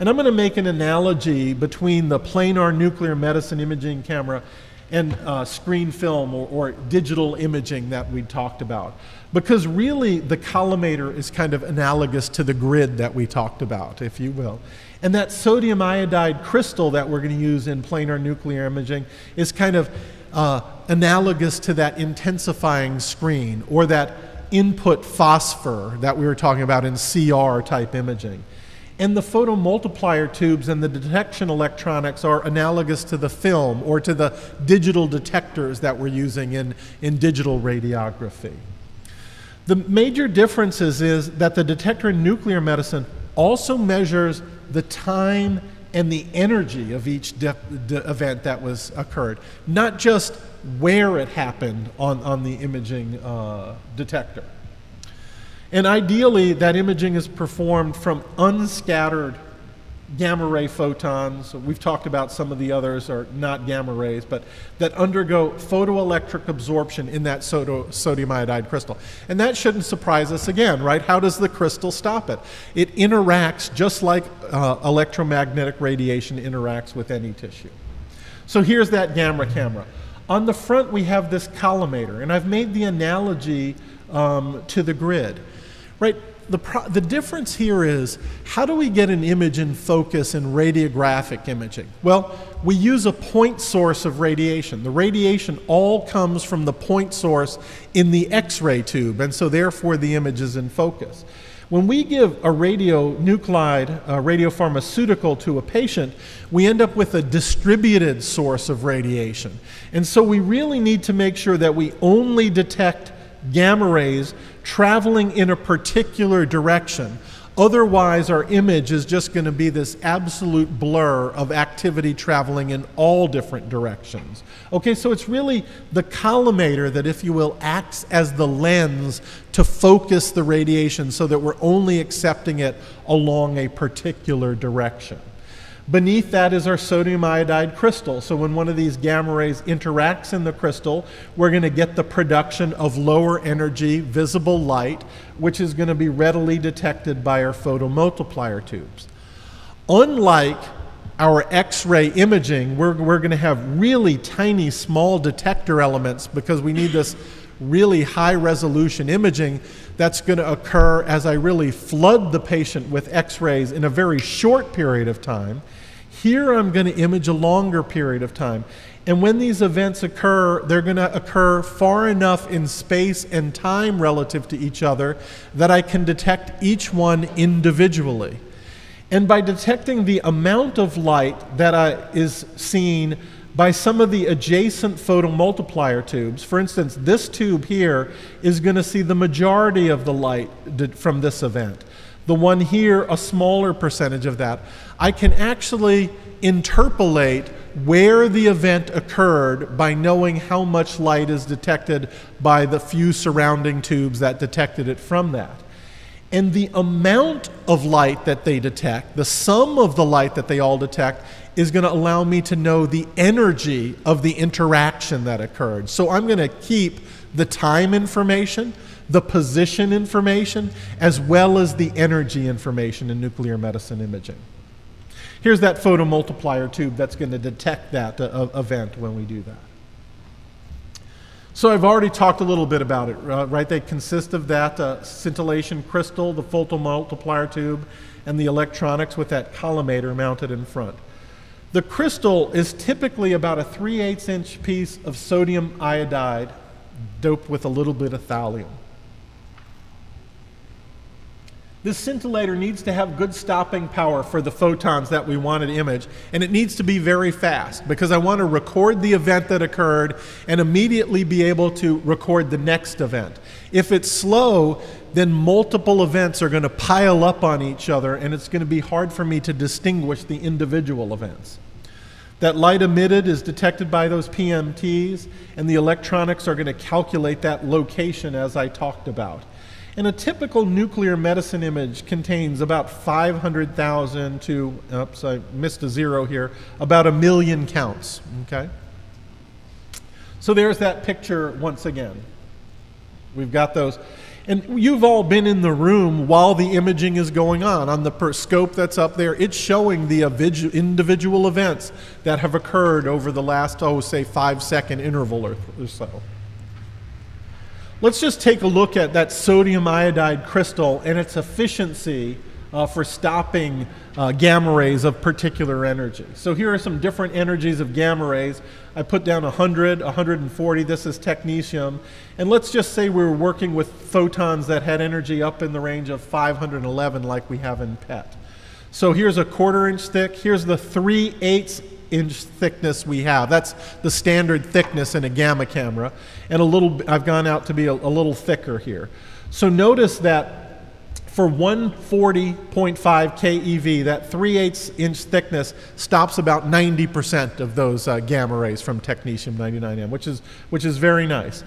And I'm going to make an analogy between the planar nuclear medicine imaging camera and uh, screen film or, or, digital imaging that we talked about. Because really, the collimator is kind of analogous to the grid that we talked about, if you will. And that sodium iodide crystal that we're going to use in planar nuclear imaging is kind of uh, analogous to that intensifying screen or that input phosphor that we were talking about in CR type imaging. And the photomultiplier tubes and the detection electronics are analogous to the film or to the digital detectors that we're using in, in digital radiography. The major differences is that the detector in nuclear medicine also measures the time and the energy of each event that was occurred, not just where it happened on, on the imaging uh, detector. And ideally, that imaging is performed from unscattered gamma ray photons. We've talked about some of the others are not gamma rays, but that undergo photoelectric absorption in that sodium iodide crystal. And that shouldn't surprise us again, right? How does the crystal stop it? It interacts just like uh, electromagnetic radiation interacts with any tissue. So here's that gamma camera. On the front, we have this collimator, and I've made the analogy um, to the grid right? The, pro- the difference here is how do we get an image in focus in radiographic imaging? Well, we use a point source of radiation. The radiation all comes from the point source in the X ray tube, and so therefore the image is in focus. When we give a radionuclide, a radiopharmaceutical to a patient, we end up with a distributed source of radiation. And so we really need to make sure that we only detect gamma rays traveling in a particular direction. Otherwise, our image is just going to be this absolute blur of activity traveling in all different directions. Okay, so it's really the collimator that, if you will, acts as the lens to focus the radiation so that we're only accepting it along a particular direction. Beneath that is our sodium iodide crystal. So when one of these gamma rays interacts in the crystal, we're going to get the production of lower energy visible light, which is going to be readily detected by our photomultiplier tubes. Unlike our X-ray imaging, we're, we're going to have really tiny small detector elements because we need this really high resolution imaging that's going to occur as I really flood the patient with x rays in a very short period of time. Here I'm going to image a longer period of time. And when these events occur, they're going to occur far enough in space and time relative to each other that I can detect each one individually. And by detecting the amount of light that I, is seen by some of the adjacent photomultiplier tubes. For instance, this tube here is going to see the majority of the light from this event. The one here, a smaller percentage of that. I can actually interpolate where the event occurred by knowing how much light is detected by the few surrounding tubes that detected it from that. And the amount of light that they detect, the sum of the light that they all detect, is going to allow me to know the energy of the interaction that occurred. So I'm going to keep the time information, the position information, as well as the energy information in nuclear medicine imaging. Here's that photomultiplier tube that's going to detect that uh, event when we do that. So I've already talked a little bit about it, uh, right? They consist of that uh, scintillation crystal, the photomultiplier tube, and the electronics with that collimator mounted in front. The crystal is typically about a 3 8 inch piece of sodium iodide doped with a little bit of thallium. This scintillator needs to have good stopping power for the photons that we want to image, and it needs to be very fast because I want to record the event that occurred and immediately be able to record the next event. If it's slow, then multiple events are going to pile up on each other, and it's going to be hard for me to distinguish the individual events. That light emitted is detected by those PMTs, and the electronics are going to calculate that location as I talked about. And a typical nuclear medicine image contains about 500,000 to, oops, I missed a zero here, about a million counts, okay? So there's that picture once again. We've got those. And you've all been in the room while the imaging is going on. On the scope that's up there, it's showing the individual events that have occurred over the last, oh, say, five second interval or, or so. Let's just take a look at that sodium iodide crystal and its efficiency uh, for stopping uh, gamma rays of particular energy. So here are some different energies of gamma rays. I put down 100, 140, this is technetium. And let's just say we were working with photons that had energy up in the range of 511 like we have in PET. So here's a quarter inch thick, here's the 3 eighths inch thickness we have. That's the standard thickness in a gamma camera. And a little, I've gone out to be a, a little thicker here. So notice that for 140.5 keV, that 3 8 inch thickness stops about 90% of those uh, gamma rays from technetium 99M, which is, which is very nice.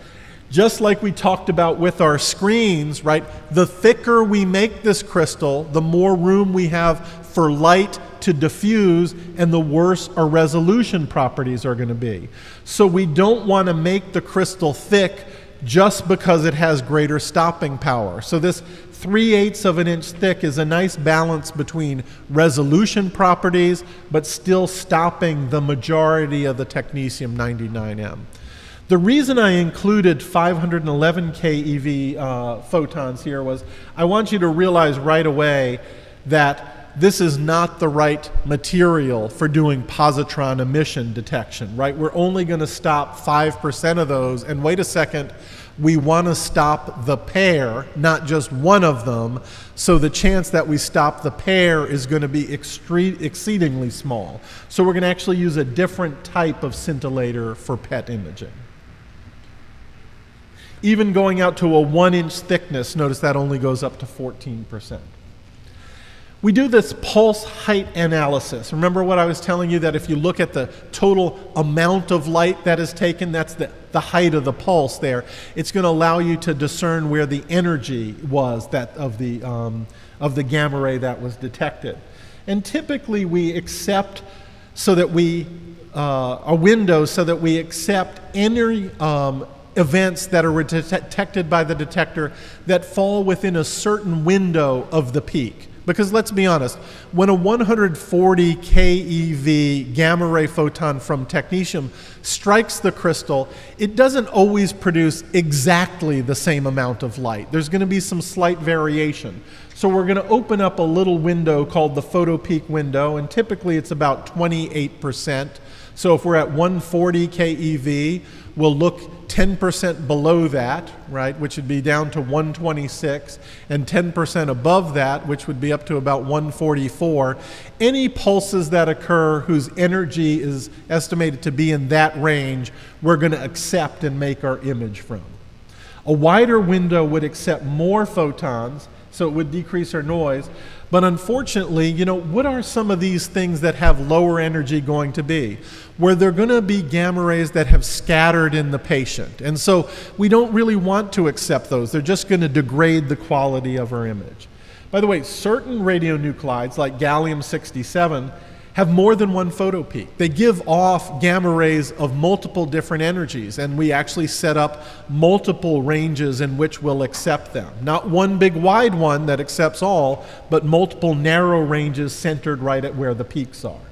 Just like we talked about with our screens, right? The thicker we make this crystal, the more room we have for light to diffuse and the worse our resolution properties are going to be. So we don't want to make the crystal thick just because it has greater stopping power. So this 3 eighths of an inch thick is a nice balance between resolution properties but still stopping the majority of the technetium 99M. The reason I included 511 keV uh, photons here was I want you to realize right away that this is not the right material for doing positron emission detection, right? We're only going to stop 5% of those, and wait a second, we want to stop the pair, not just one of them, so the chance that we stop the pair is going to be extre- exceedingly small. So we're going to actually use a different type of scintillator for PET imaging. Even going out to a one inch thickness, notice that only goes up to 14%. We do this pulse height analysis. Remember what I was telling you that if you look at the total amount of light that is taken, that's the, the height of the pulse there. It's going to allow you to discern where the energy was that of the, um, of the gamma ray that was detected. And typically we accept so that we, uh, a window so that we accept any um, events that are detected by the detector that fall within a certain window of the peak. Because let's be honest, when a 140 keV gamma ray photon from technetium strikes the crystal, it doesn't always produce exactly the same amount of light. There's going to be some slight variation. So we're going to open up a little window called the photo peak window, and typically it's about 28%. So if we're at 140 keV, we'll look 10% below that, right, which would be down to 126, and 10% above that, which would be up to about 144. Any pulses that occur whose energy is estimated to be in that range, we're going to accept and make our image from. A wider window would accept more photons, so it would decrease our noise. But unfortunately, you know, what are some of these things that have lower energy going to be? Where they're going to be gamma rays that have scattered in the patient. And so we don't really want to accept those. They're just going to degrade the quality of our image. By the way, certain radionuclides like gallium 67 have more than one photo peak. They give off gamma rays of multiple different energies, and we actually set up multiple ranges in which we'll accept them. Not one big wide one that accepts all, but multiple narrow ranges centered right at where the peaks are.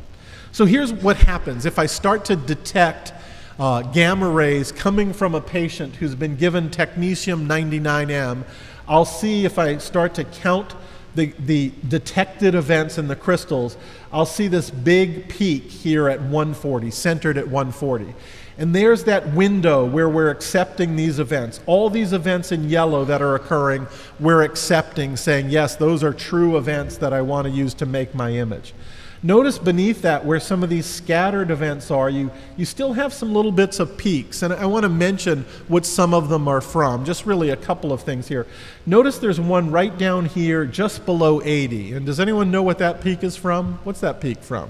So here's what happens if I start to detect uh, gamma rays coming from a patient who's been given technetium 99M. I'll see if I start to count the, the detected events in the crystals, I'll see this big peak here at 140, centered at 140. And there's that window where we're accepting these events. All these events in yellow that are occurring, we're accepting, saying, yes, those are true events that I want to use to make my image. Notice beneath that where some of these scattered events are, you, you still have some little bits of peaks. And I want to mention what some of them are from, just really a couple of things here. Notice there's one right down here just below 80. And does anyone know what that peak is from? What's that peak from?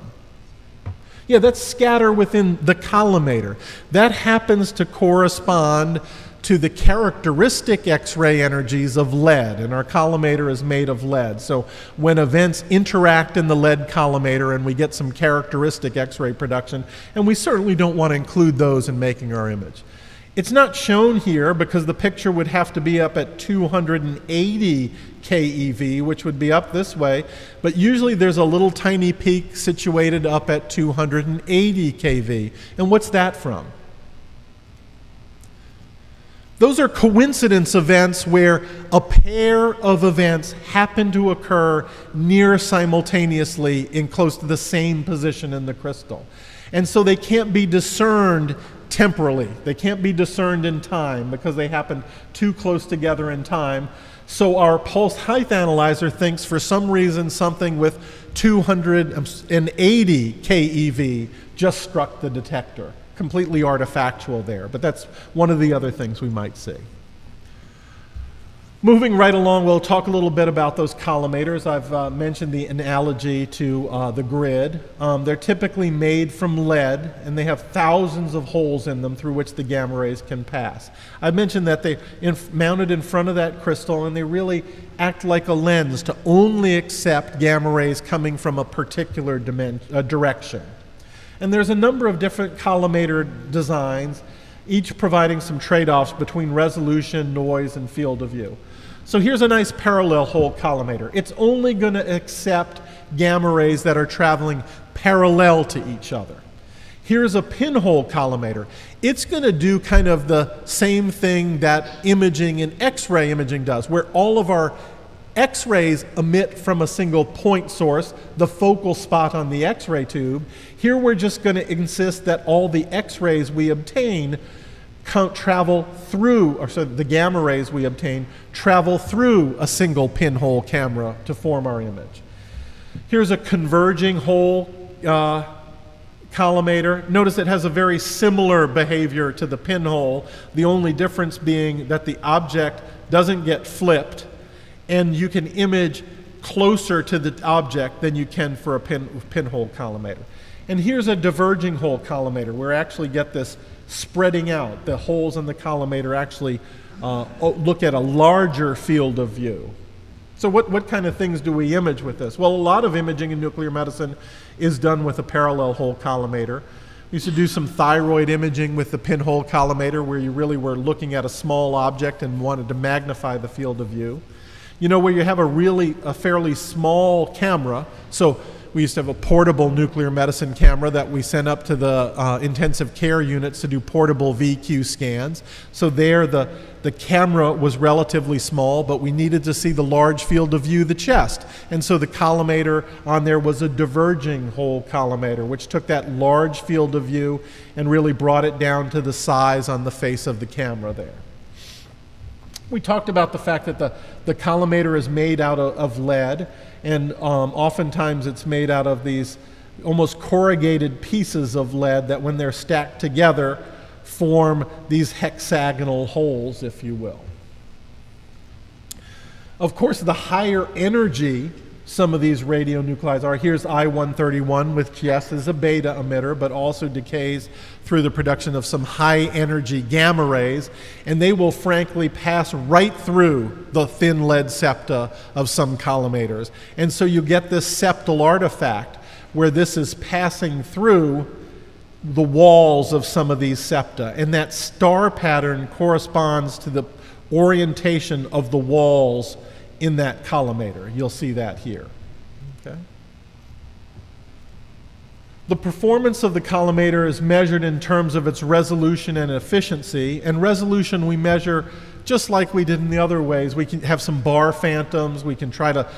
Yeah, that's scatter within the collimator. That happens to correspond to the characteristic X-ray energies of lead, and our collimator is made of lead. So when events interact in the lead collimator and we get some characteristic X-ray production, and we certainly don't want to include those in making our image. It's not shown here because the picture would have to be up at 280 keV, which would be up this way, but usually there's a little tiny peak situated up at 280 keV. And what's that from? Those are coincidence events where a pair of events happen to occur near simultaneously in close to the same position in the crystal. And so they can't be discerned temporally. They can't be discerned in time because they happen too close together in time. So our pulse height analyzer thinks for some reason something with 280 keV just struck the detector completely artifactual there, but that's one of the other things we might see. Moving right along, we'll talk a little bit about those collimators. I've uh, mentioned the analogy to uh, the grid. Um, they're typically made from lead, and they have thousands of holes in them through which the gamma rays can pass. I mentioned that they're mounted in front of that crystal, and they really act like a lens to only accept gamma rays coming from a particular uh, direction. And there's a number of different collimator designs, each providing some trade-offs between resolution, noise, and field of view. So here's a nice parallel hole collimator. It's only going to accept gamma rays that are traveling parallel to each other. Here's a pinhole collimator. It's going to do kind of the same thing that imaging and X ray imaging does, where all of our X rays emit from a single point source, the focal spot on the X ray tube. Here we're just going to insist that all the X rays we obtain travel through, or so the gamma rays we obtain travel through a single pinhole camera to form our image. Here's a converging hole uh, collimator. Notice it has a very similar behavior to the pinhole, the only difference being that the object doesn't get flipped and you can image closer to the object than you can for a pin, pinhole collimator. And here's a diverging hole collimator where we actually get this spreading out. The holes in the collimator actually uh, look at a larger field of view. So what, what kind of things do we image with this? Well, a lot of imaging in nuclear medicine is done with a parallel hole collimator. We used to do some thyroid imaging with the pinhole collimator where you really were looking at a small object and wanted to magnify the field of view. You know, where you have a really, a fairly small camera. So we used to have a portable nuclear medicine camera that we sent up to the uh, intensive care units to do portable VQ scans. So there, the, the camera was relatively small, but we needed to see the large field of view, the chest. And so the collimator on there was a diverging hole collimator, which took that large field of view and really brought it down to the size on the face of the camera there. We talked about the fact that the, the collimator is made out of, of lead and um, oftentimes it's made out of these almost corrugated pieces of lead that, when they're stacked together, form these hexagonal holes, if you will. Of course, the higher energy some of these radionuclides are. Here's I-131, which yes is a beta emitter, but also decays through the production of some high energy gamma rays, and they will frankly pass right through the thin lead septa of some collimators. And so you get this septal artifact where this is passing through the walls of some of these septa, and that star pattern corresponds to the orientation of the walls in that collimator. You'll see that here. Okay? The performance of the collimator is measured in terms of its resolution and efficiency. And resolution we measure just like we did in the other ways. We can have some bar phantoms, we can try to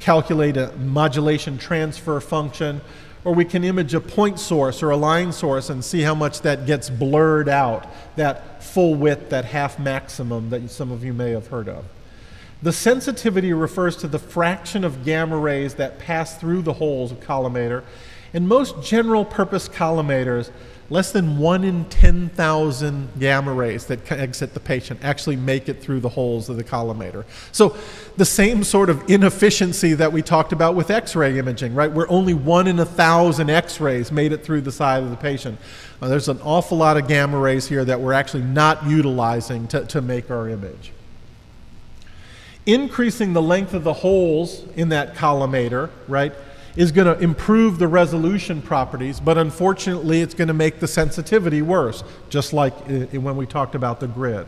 calculate a modulation transfer function, or we can image a point source or a line source and see how much that gets blurred out, that full width, that half maximum that some of you may have heard of. The sensitivity refers to the fraction of gamma rays that pass through the holes of collimator. In most general purpose collimators, less than 1 in 10,000 gamma rays that exit the patient actually make it through the holes of the collimator. So the same sort of inefficiency that we talked about with x-ray imaging, right? Where only 1 in a 1,000 x-rays made it through the side of the patient. There's an awful lot of gamma rays here that we're actually not utilizing to, to make our image increasing the length of the holes in that collimator, right, is going to improve the resolution properties, but unfortunately it's going to make the sensitivity worse, just like when we talked about the grid.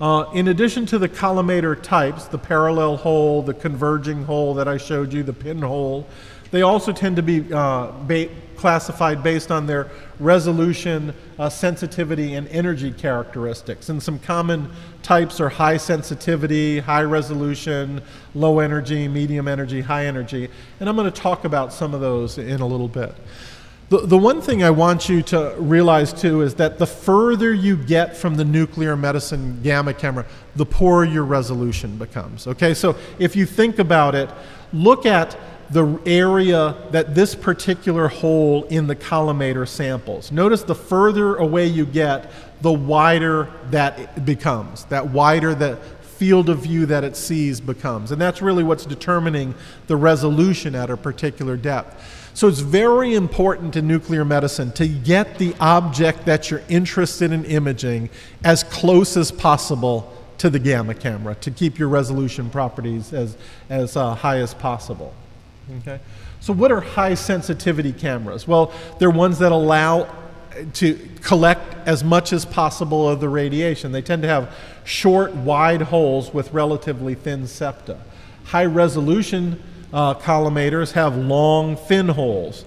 Uh, in addition to the collimator types, the parallel hole, the converging hole that I showed you, the pinhole, they also tend to be uh, ba classified based on their resolution, uh, sensitivity, and energy characteristics. And some common types are high sensitivity, high resolution, low energy, medium energy, high energy. And I'm going to talk about some of those in a little bit. The, the one thing I want you to realize too is that the further you get from the nuclear medicine gamma camera, the poorer your resolution becomes. Okay, so if you think about it, look at the area that this particular hole in the collimator samples. Notice the further away you get, the wider that it becomes, that wider the field of view that it sees becomes. And that's really what's determining the resolution at a particular depth. So it's very important in nuclear medicine to get the object that you're interested in imaging as close as possible to the gamma camera to keep your resolution properties as, as uh, high as possible. Okay? So, what are high sensitivity cameras? Well, they're ones that allow to collect as much as possible of the radiation. They tend to have short, wide holes with relatively thin septa. High resolution uh, collimators have long, thin holes.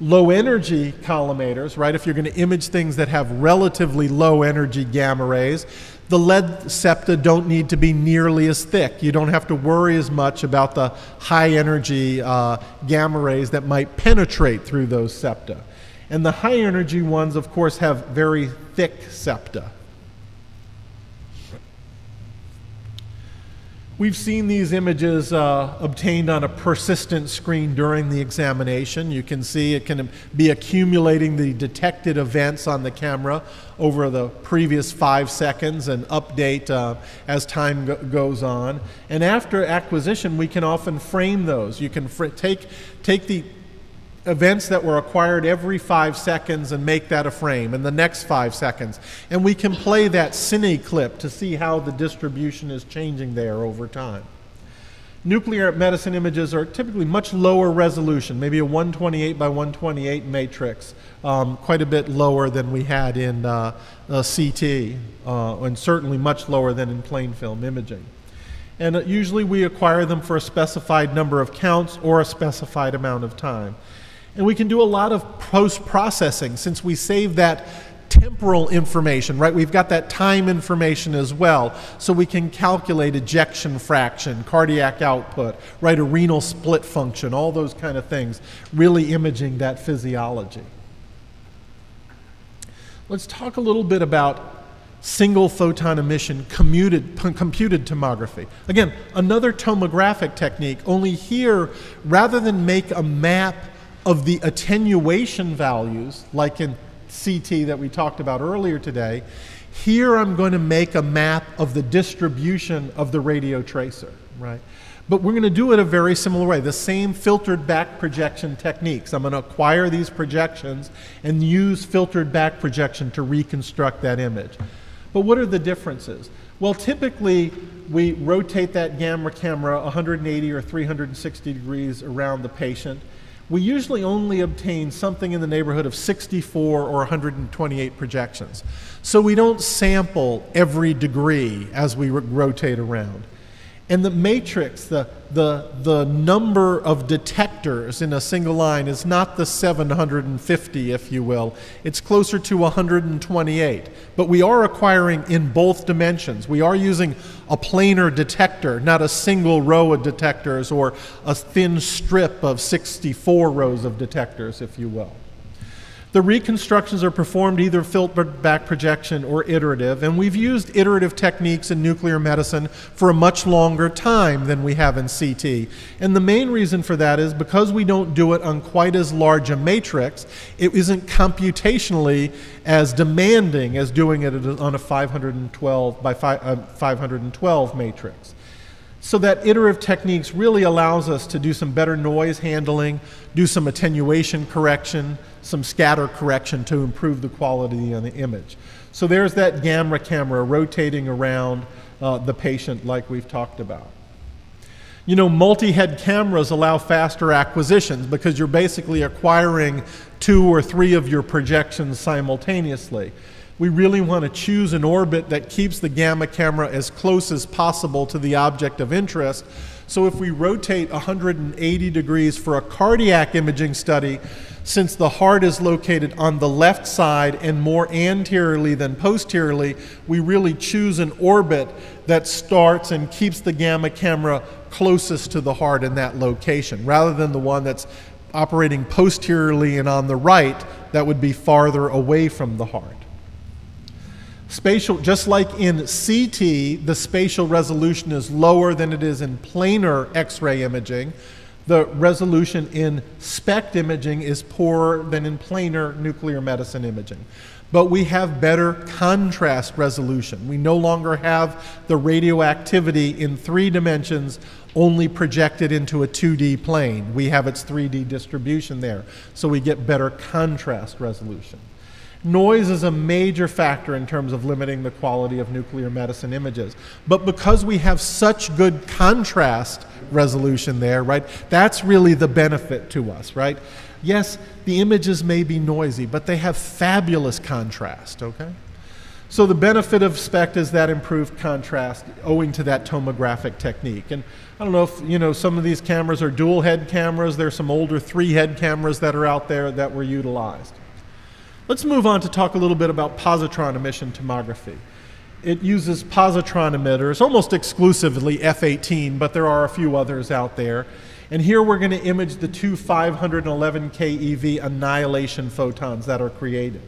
Low energy collimators, right, if you're going to image things that have relatively low energy gamma rays, the lead septa don't need to be nearly as thick. You don't have to worry as much about the high energy uh, gamma rays that might penetrate through those septa. And the high energy ones, of course, have very thick septa. We've seen these images uh, obtained on a persistent screen during the examination. You can see it can be accumulating the detected events on the camera over the previous five seconds and update uh, as time go goes on. And after acquisition, we can often frame those. You can take, take the events that were acquired every five seconds and make that a frame in the next five seconds. And we can play that cine clip to see how the distribution is changing there over time. Nuclear medicine images are typically much lower resolution, maybe a 128 by 128 matrix, um, quite a bit lower than we had in uh, uh, CT, uh, and certainly much lower than in plain film imaging. And uh, usually we acquire them for a specified number of counts or a specified amount of time. And we can do a lot of post processing since we save that temporal information, right? We've got that time information as well. So we can calculate ejection fraction, cardiac output, right? A renal split function, all those kind of things, really imaging that physiology. Let's talk a little bit about single photon emission commuted, computed tomography. Again, another tomographic technique, only here, rather than make a map of the attenuation values, like in CT that we talked about earlier today, here I'm going to make a map of the distribution of the radio tracer, right? But we're going to do it a very similar way, the same filtered back projection techniques. I'm going to acquire these projections and use filtered back projection to reconstruct that image. But what are the differences? Well, typically we rotate that gamma camera 180 or 360 degrees around the patient we usually only obtain something in the neighborhood of 64 or 128 projections. So we don't sample every degree as we rotate around. And the matrix, the, the, the number of detectors in a single line is not the 750, if you will. It's closer to 128. But we are acquiring in both dimensions. We are using a planar detector, not a single row of detectors or a thin strip of 64 rows of detectors, if you will. The reconstructions are performed either filtered back projection or iterative, and we've used iterative techniques in nuclear medicine for a much longer time than we have in CT. And the main reason for that is because we don't do it on quite as large a matrix, it isn't computationally as demanding as doing it on a 512 by 512 uh, matrix. So that iterative techniques really allows us to do some better noise handling, do some attenuation correction, some scatter correction to improve the quality of the image. So there's that gamma camera rotating around uh, the patient like we've talked about. You know, multi-head cameras allow faster acquisitions because you're basically acquiring two or three of your projections simultaneously we really want to choose an orbit that keeps the gamma camera as close as possible to the object of interest. So if we rotate 180 degrees for a cardiac imaging study, since the heart is located on the left side and more anteriorly than posteriorly, we really choose an orbit that starts and keeps the gamma camera closest to the heart in that location, rather than the one that's operating posteriorly and on the right that would be farther away from the heart. Spatial, just like in CT, the spatial resolution is lower than it is in planar X-ray imaging. The resolution in SPECT imaging is poorer than in planar nuclear medicine imaging. But we have better contrast resolution. We no longer have the radioactivity in three dimensions only projected into a 2D plane. We have its 3D distribution there. So we get better contrast resolution. Noise is a major factor in terms of limiting the quality of nuclear medicine images. But because we have such good contrast resolution there, right, that's really the benefit to us, right? Yes, the images may be noisy, but they have fabulous contrast, okay? So the benefit of SPECT is that improved contrast owing to that tomographic technique. And I don't know if you know some of these cameras are dual head cameras. There's some older three head cameras that are out there that were utilized. Let's move on to talk a little bit about positron emission tomography. It uses positron emitters, almost exclusively F18, but there are a few others out there. And here we're going to image the two 511 keV annihilation photons that are created.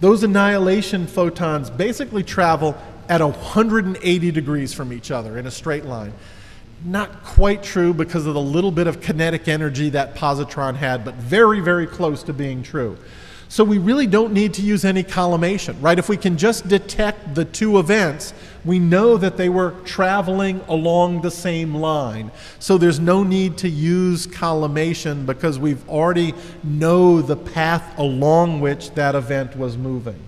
Those annihilation photons basically travel at 180 degrees from each other in a straight line. Not quite true because of the little bit of kinetic energy that positron had, but very, very close to being true. So we really don't need to use any collimation, right? If we can just detect the two events, we know that they were traveling along the same line. So there's no need to use collimation because we've already know the path along which that event was moving.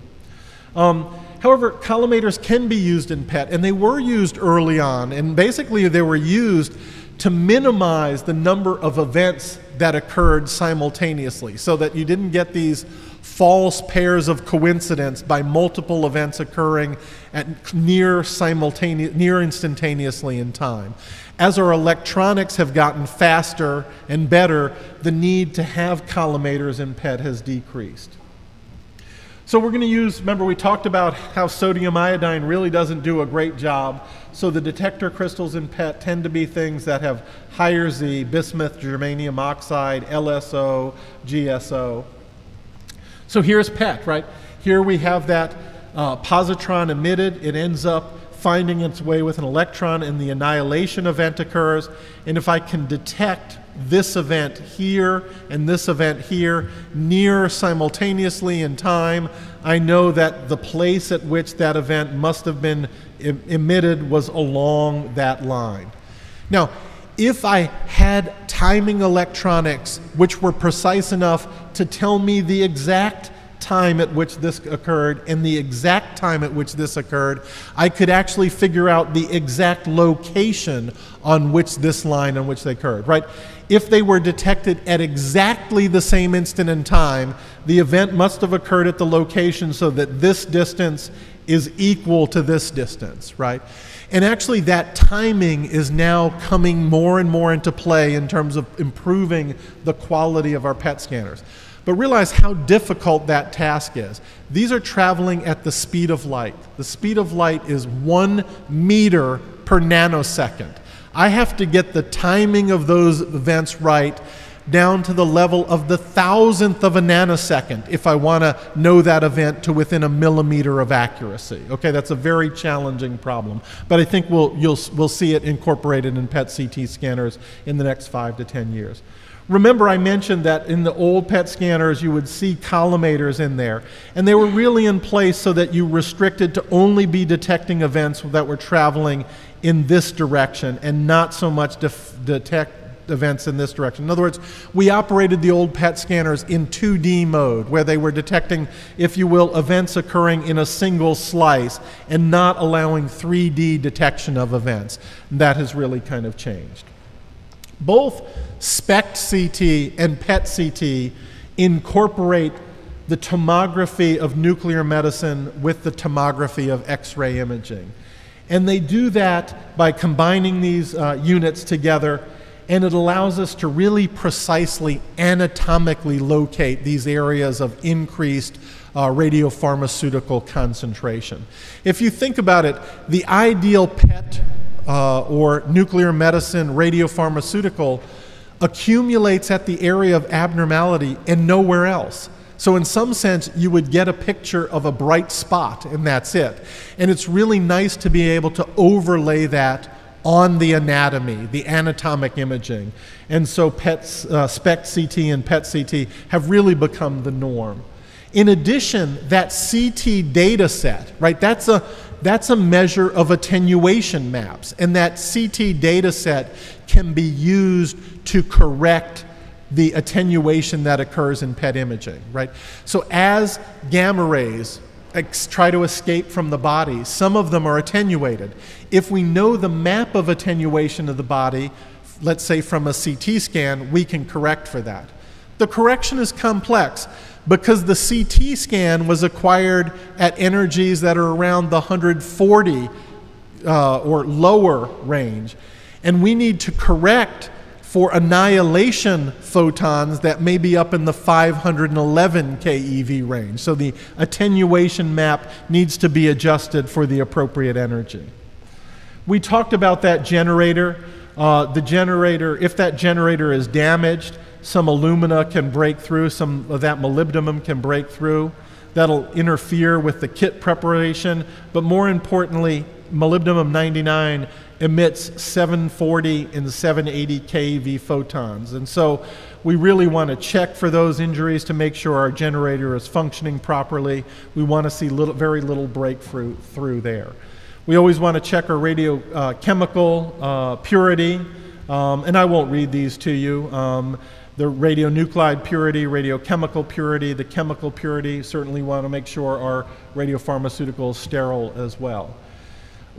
Um, however, collimators can be used in PET, and they were used early on, and basically they were used to minimize the number of events that occurred simultaneously so that you didn't get these false pairs of coincidence by multiple events occurring at near simultaneous near instantaneously in time. As our electronics have gotten faster and better the need to have collimators in PET has decreased. So we're going to use remember we talked about how sodium iodine really doesn't do a great job. So the detector crystals in PET tend to be things that have higher Z bismuth germanium oxide LSO GSO so here's PET, right? Here we have that uh, positron emitted. It ends up finding its way with an electron, and the annihilation event occurs. And if I can detect this event here and this event here near simultaneously in time, I know that the place at which that event must have been em emitted was along that line. Now, if I had timing electronics which were precise enough to tell me the exact time at which this occurred and the exact time at which this occurred, I could actually figure out the exact location on which this line on which they occurred, right? If they were detected at exactly the same instant in time, the event must have occurred at the location so that this distance is equal to this distance, right? And actually, that timing is now coming more and more into play in terms of improving the quality of our PET scanners. But realize how difficult that task is. These are traveling at the speed of light. The speed of light is one meter per nanosecond. I have to get the timing of those events right down to the level of the thousandth of a nanosecond if I want to know that event to within a millimeter of accuracy. Okay, that's a very challenging problem, but I think we'll, you'll, we'll see it incorporated in PET CT scanners in the next five to 10 years. Remember, I mentioned that in the old PET scanners, you would see collimators in there. And they were really in place so that you restricted to only be detecting events that were traveling in this direction and not so much detect events in this direction. In other words, we operated the old PET scanners in 2D mode, where they were detecting, if you will, events occurring in a single slice and not allowing 3D detection of events. that has really kind of changed. Both SPECT CT and PET CT incorporate the tomography of nuclear medicine with the tomography of X ray imaging. And they do that by combining these uh, units together, and it allows us to really precisely anatomically locate these areas of increased uh, radiopharmaceutical concentration. If you think about it, the ideal PET uh, or nuclear medicine radiopharmaceutical accumulates at the area of abnormality and nowhere else. So, in some sense, you would get a picture of a bright spot, and that's it. And it's really nice to be able to overlay that on the anatomy, the anatomic imaging. And so, PET, uh, SPECT CT and PET CT have really become the norm. In addition, that CT data set, right, that's a, that's a measure of attenuation maps. And that CT data set can be used to correct the attenuation that occurs in PET imaging, right? So as gamma rays try to escape from the body, some of them are attenuated. If we know the map of attenuation of the body, let's say from a CT scan, we can correct for that. The correction is complex, because the CT scan was acquired at energies that are around the 140 uh, or lower range. And we need to correct for annihilation photons that may be up in the 511 keV range. So the attenuation map needs to be adjusted for the appropriate energy. We talked about that generator. Uh, the generator, if that generator is damaged, some alumina can break through, some of that molybdenum can break through. That'll interfere with the kit preparation, but more importantly, molybdenum 99 emits 740 and 780 keV photons. And so we really want to check for those injuries to make sure our generator is functioning properly. We want to see little, very little breakthrough through there. We always want to check our radiochemical uh, uh, purity, um, and I won't read these to you. Um, the radionuclide purity, radiochemical purity, the chemical purity, certainly want to make sure our radiopharmaceutical is sterile as well.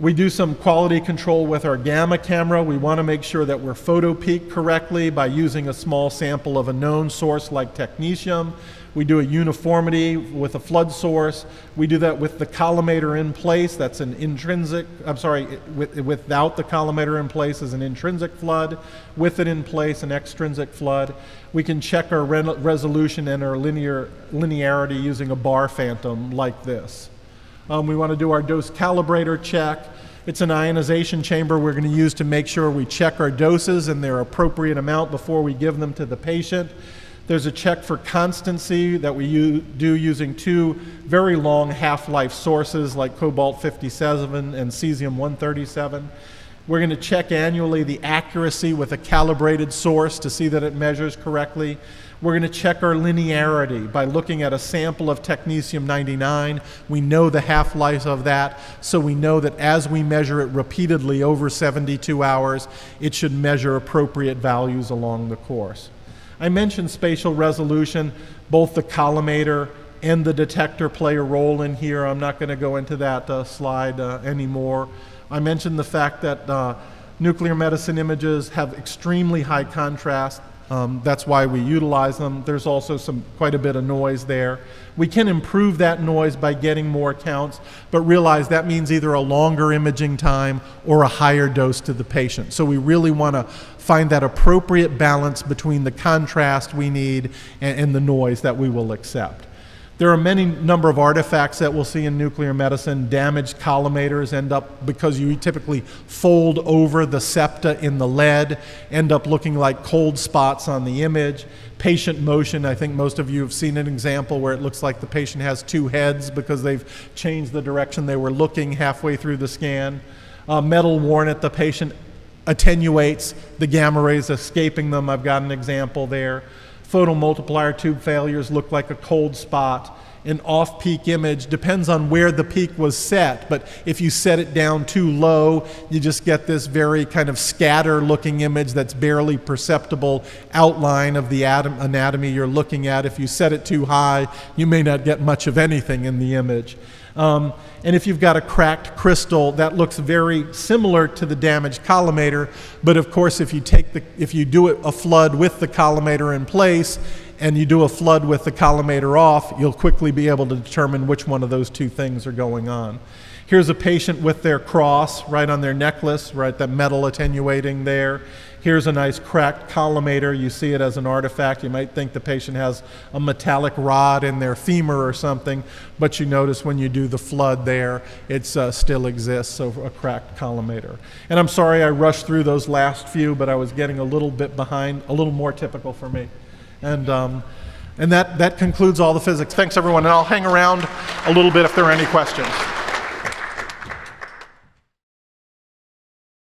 We do some quality control with our gamma camera. We want to make sure that we're photo peak correctly by using a small sample of a known source like technetium. We do a uniformity with a flood source. We do that with the collimator in place. That's an intrinsic, I'm sorry, with, without the collimator in place is an intrinsic flood. With it in place, an extrinsic flood. We can check our re resolution and our linear, linearity using a bar phantom like this. Um, we want to do our dose calibrator check. It's an ionization chamber we're going to use to make sure we check our doses and their appropriate amount before we give them to the patient. There's a check for constancy that we do using two very long half-life sources like cobalt 57 and cesium 137. We're going to check annually the accuracy with a calibrated source to see that it measures correctly. We're going to check our linearity by looking at a sample of technetium 99. We know the half life of that, so we know that as we measure it repeatedly over 72 hours, it should measure appropriate values along the course. I mentioned spatial resolution, both the collimator and the detector play a role in here. I'm not going to go into that uh, slide uh, anymore. I mentioned the fact that uh, nuclear medicine images have extremely high contrast. Um, that's why we utilize them. There's also some quite a bit of noise there. We can improve that noise by getting more counts, but realize that means either a longer imaging time or a higher dose to the patient. So we really want to find that appropriate balance between the contrast we need and, and the noise that we will accept. There are many number of artifacts that we'll see in nuclear medicine. Damaged collimators end up, because you typically fold over the septa in the lead, end up looking like cold spots on the image. Patient motion, I think most of you have seen an example where it looks like the patient has two heads because they've changed the direction they were looking halfway through the scan. Uh, metal worn at the patient attenuates the gamma rays escaping them. I've got an example there photomultiplier tube failures look like a cold spot. An off peak image depends on where the peak was set, but if you set it down too low, you just get this very kind of scatter looking image that's barely perceptible outline of the anatomy you're looking at. If you set it too high, you may not get much of anything in the image. Um, and if you've got a cracked crystal, that looks very similar to the damaged collimator. But of course, if you take the, if you do a flood with the collimator in place, and you do a flood with the collimator off, you'll quickly be able to determine which one of those two things are going on. Here's a patient with their cross right on their necklace, right, that metal attenuating there. Here's a nice cracked collimator. You see it as an artifact. You might think the patient has a metallic rod in their femur or something, but you notice when you do the flood there, it uh, still exists, so a cracked collimator. And I'm sorry I rushed through those last few, but I was getting a little bit behind, a little more typical for me. And, um, and that, that concludes all the physics. Thanks, everyone. And I'll hang around a little bit if there are any questions.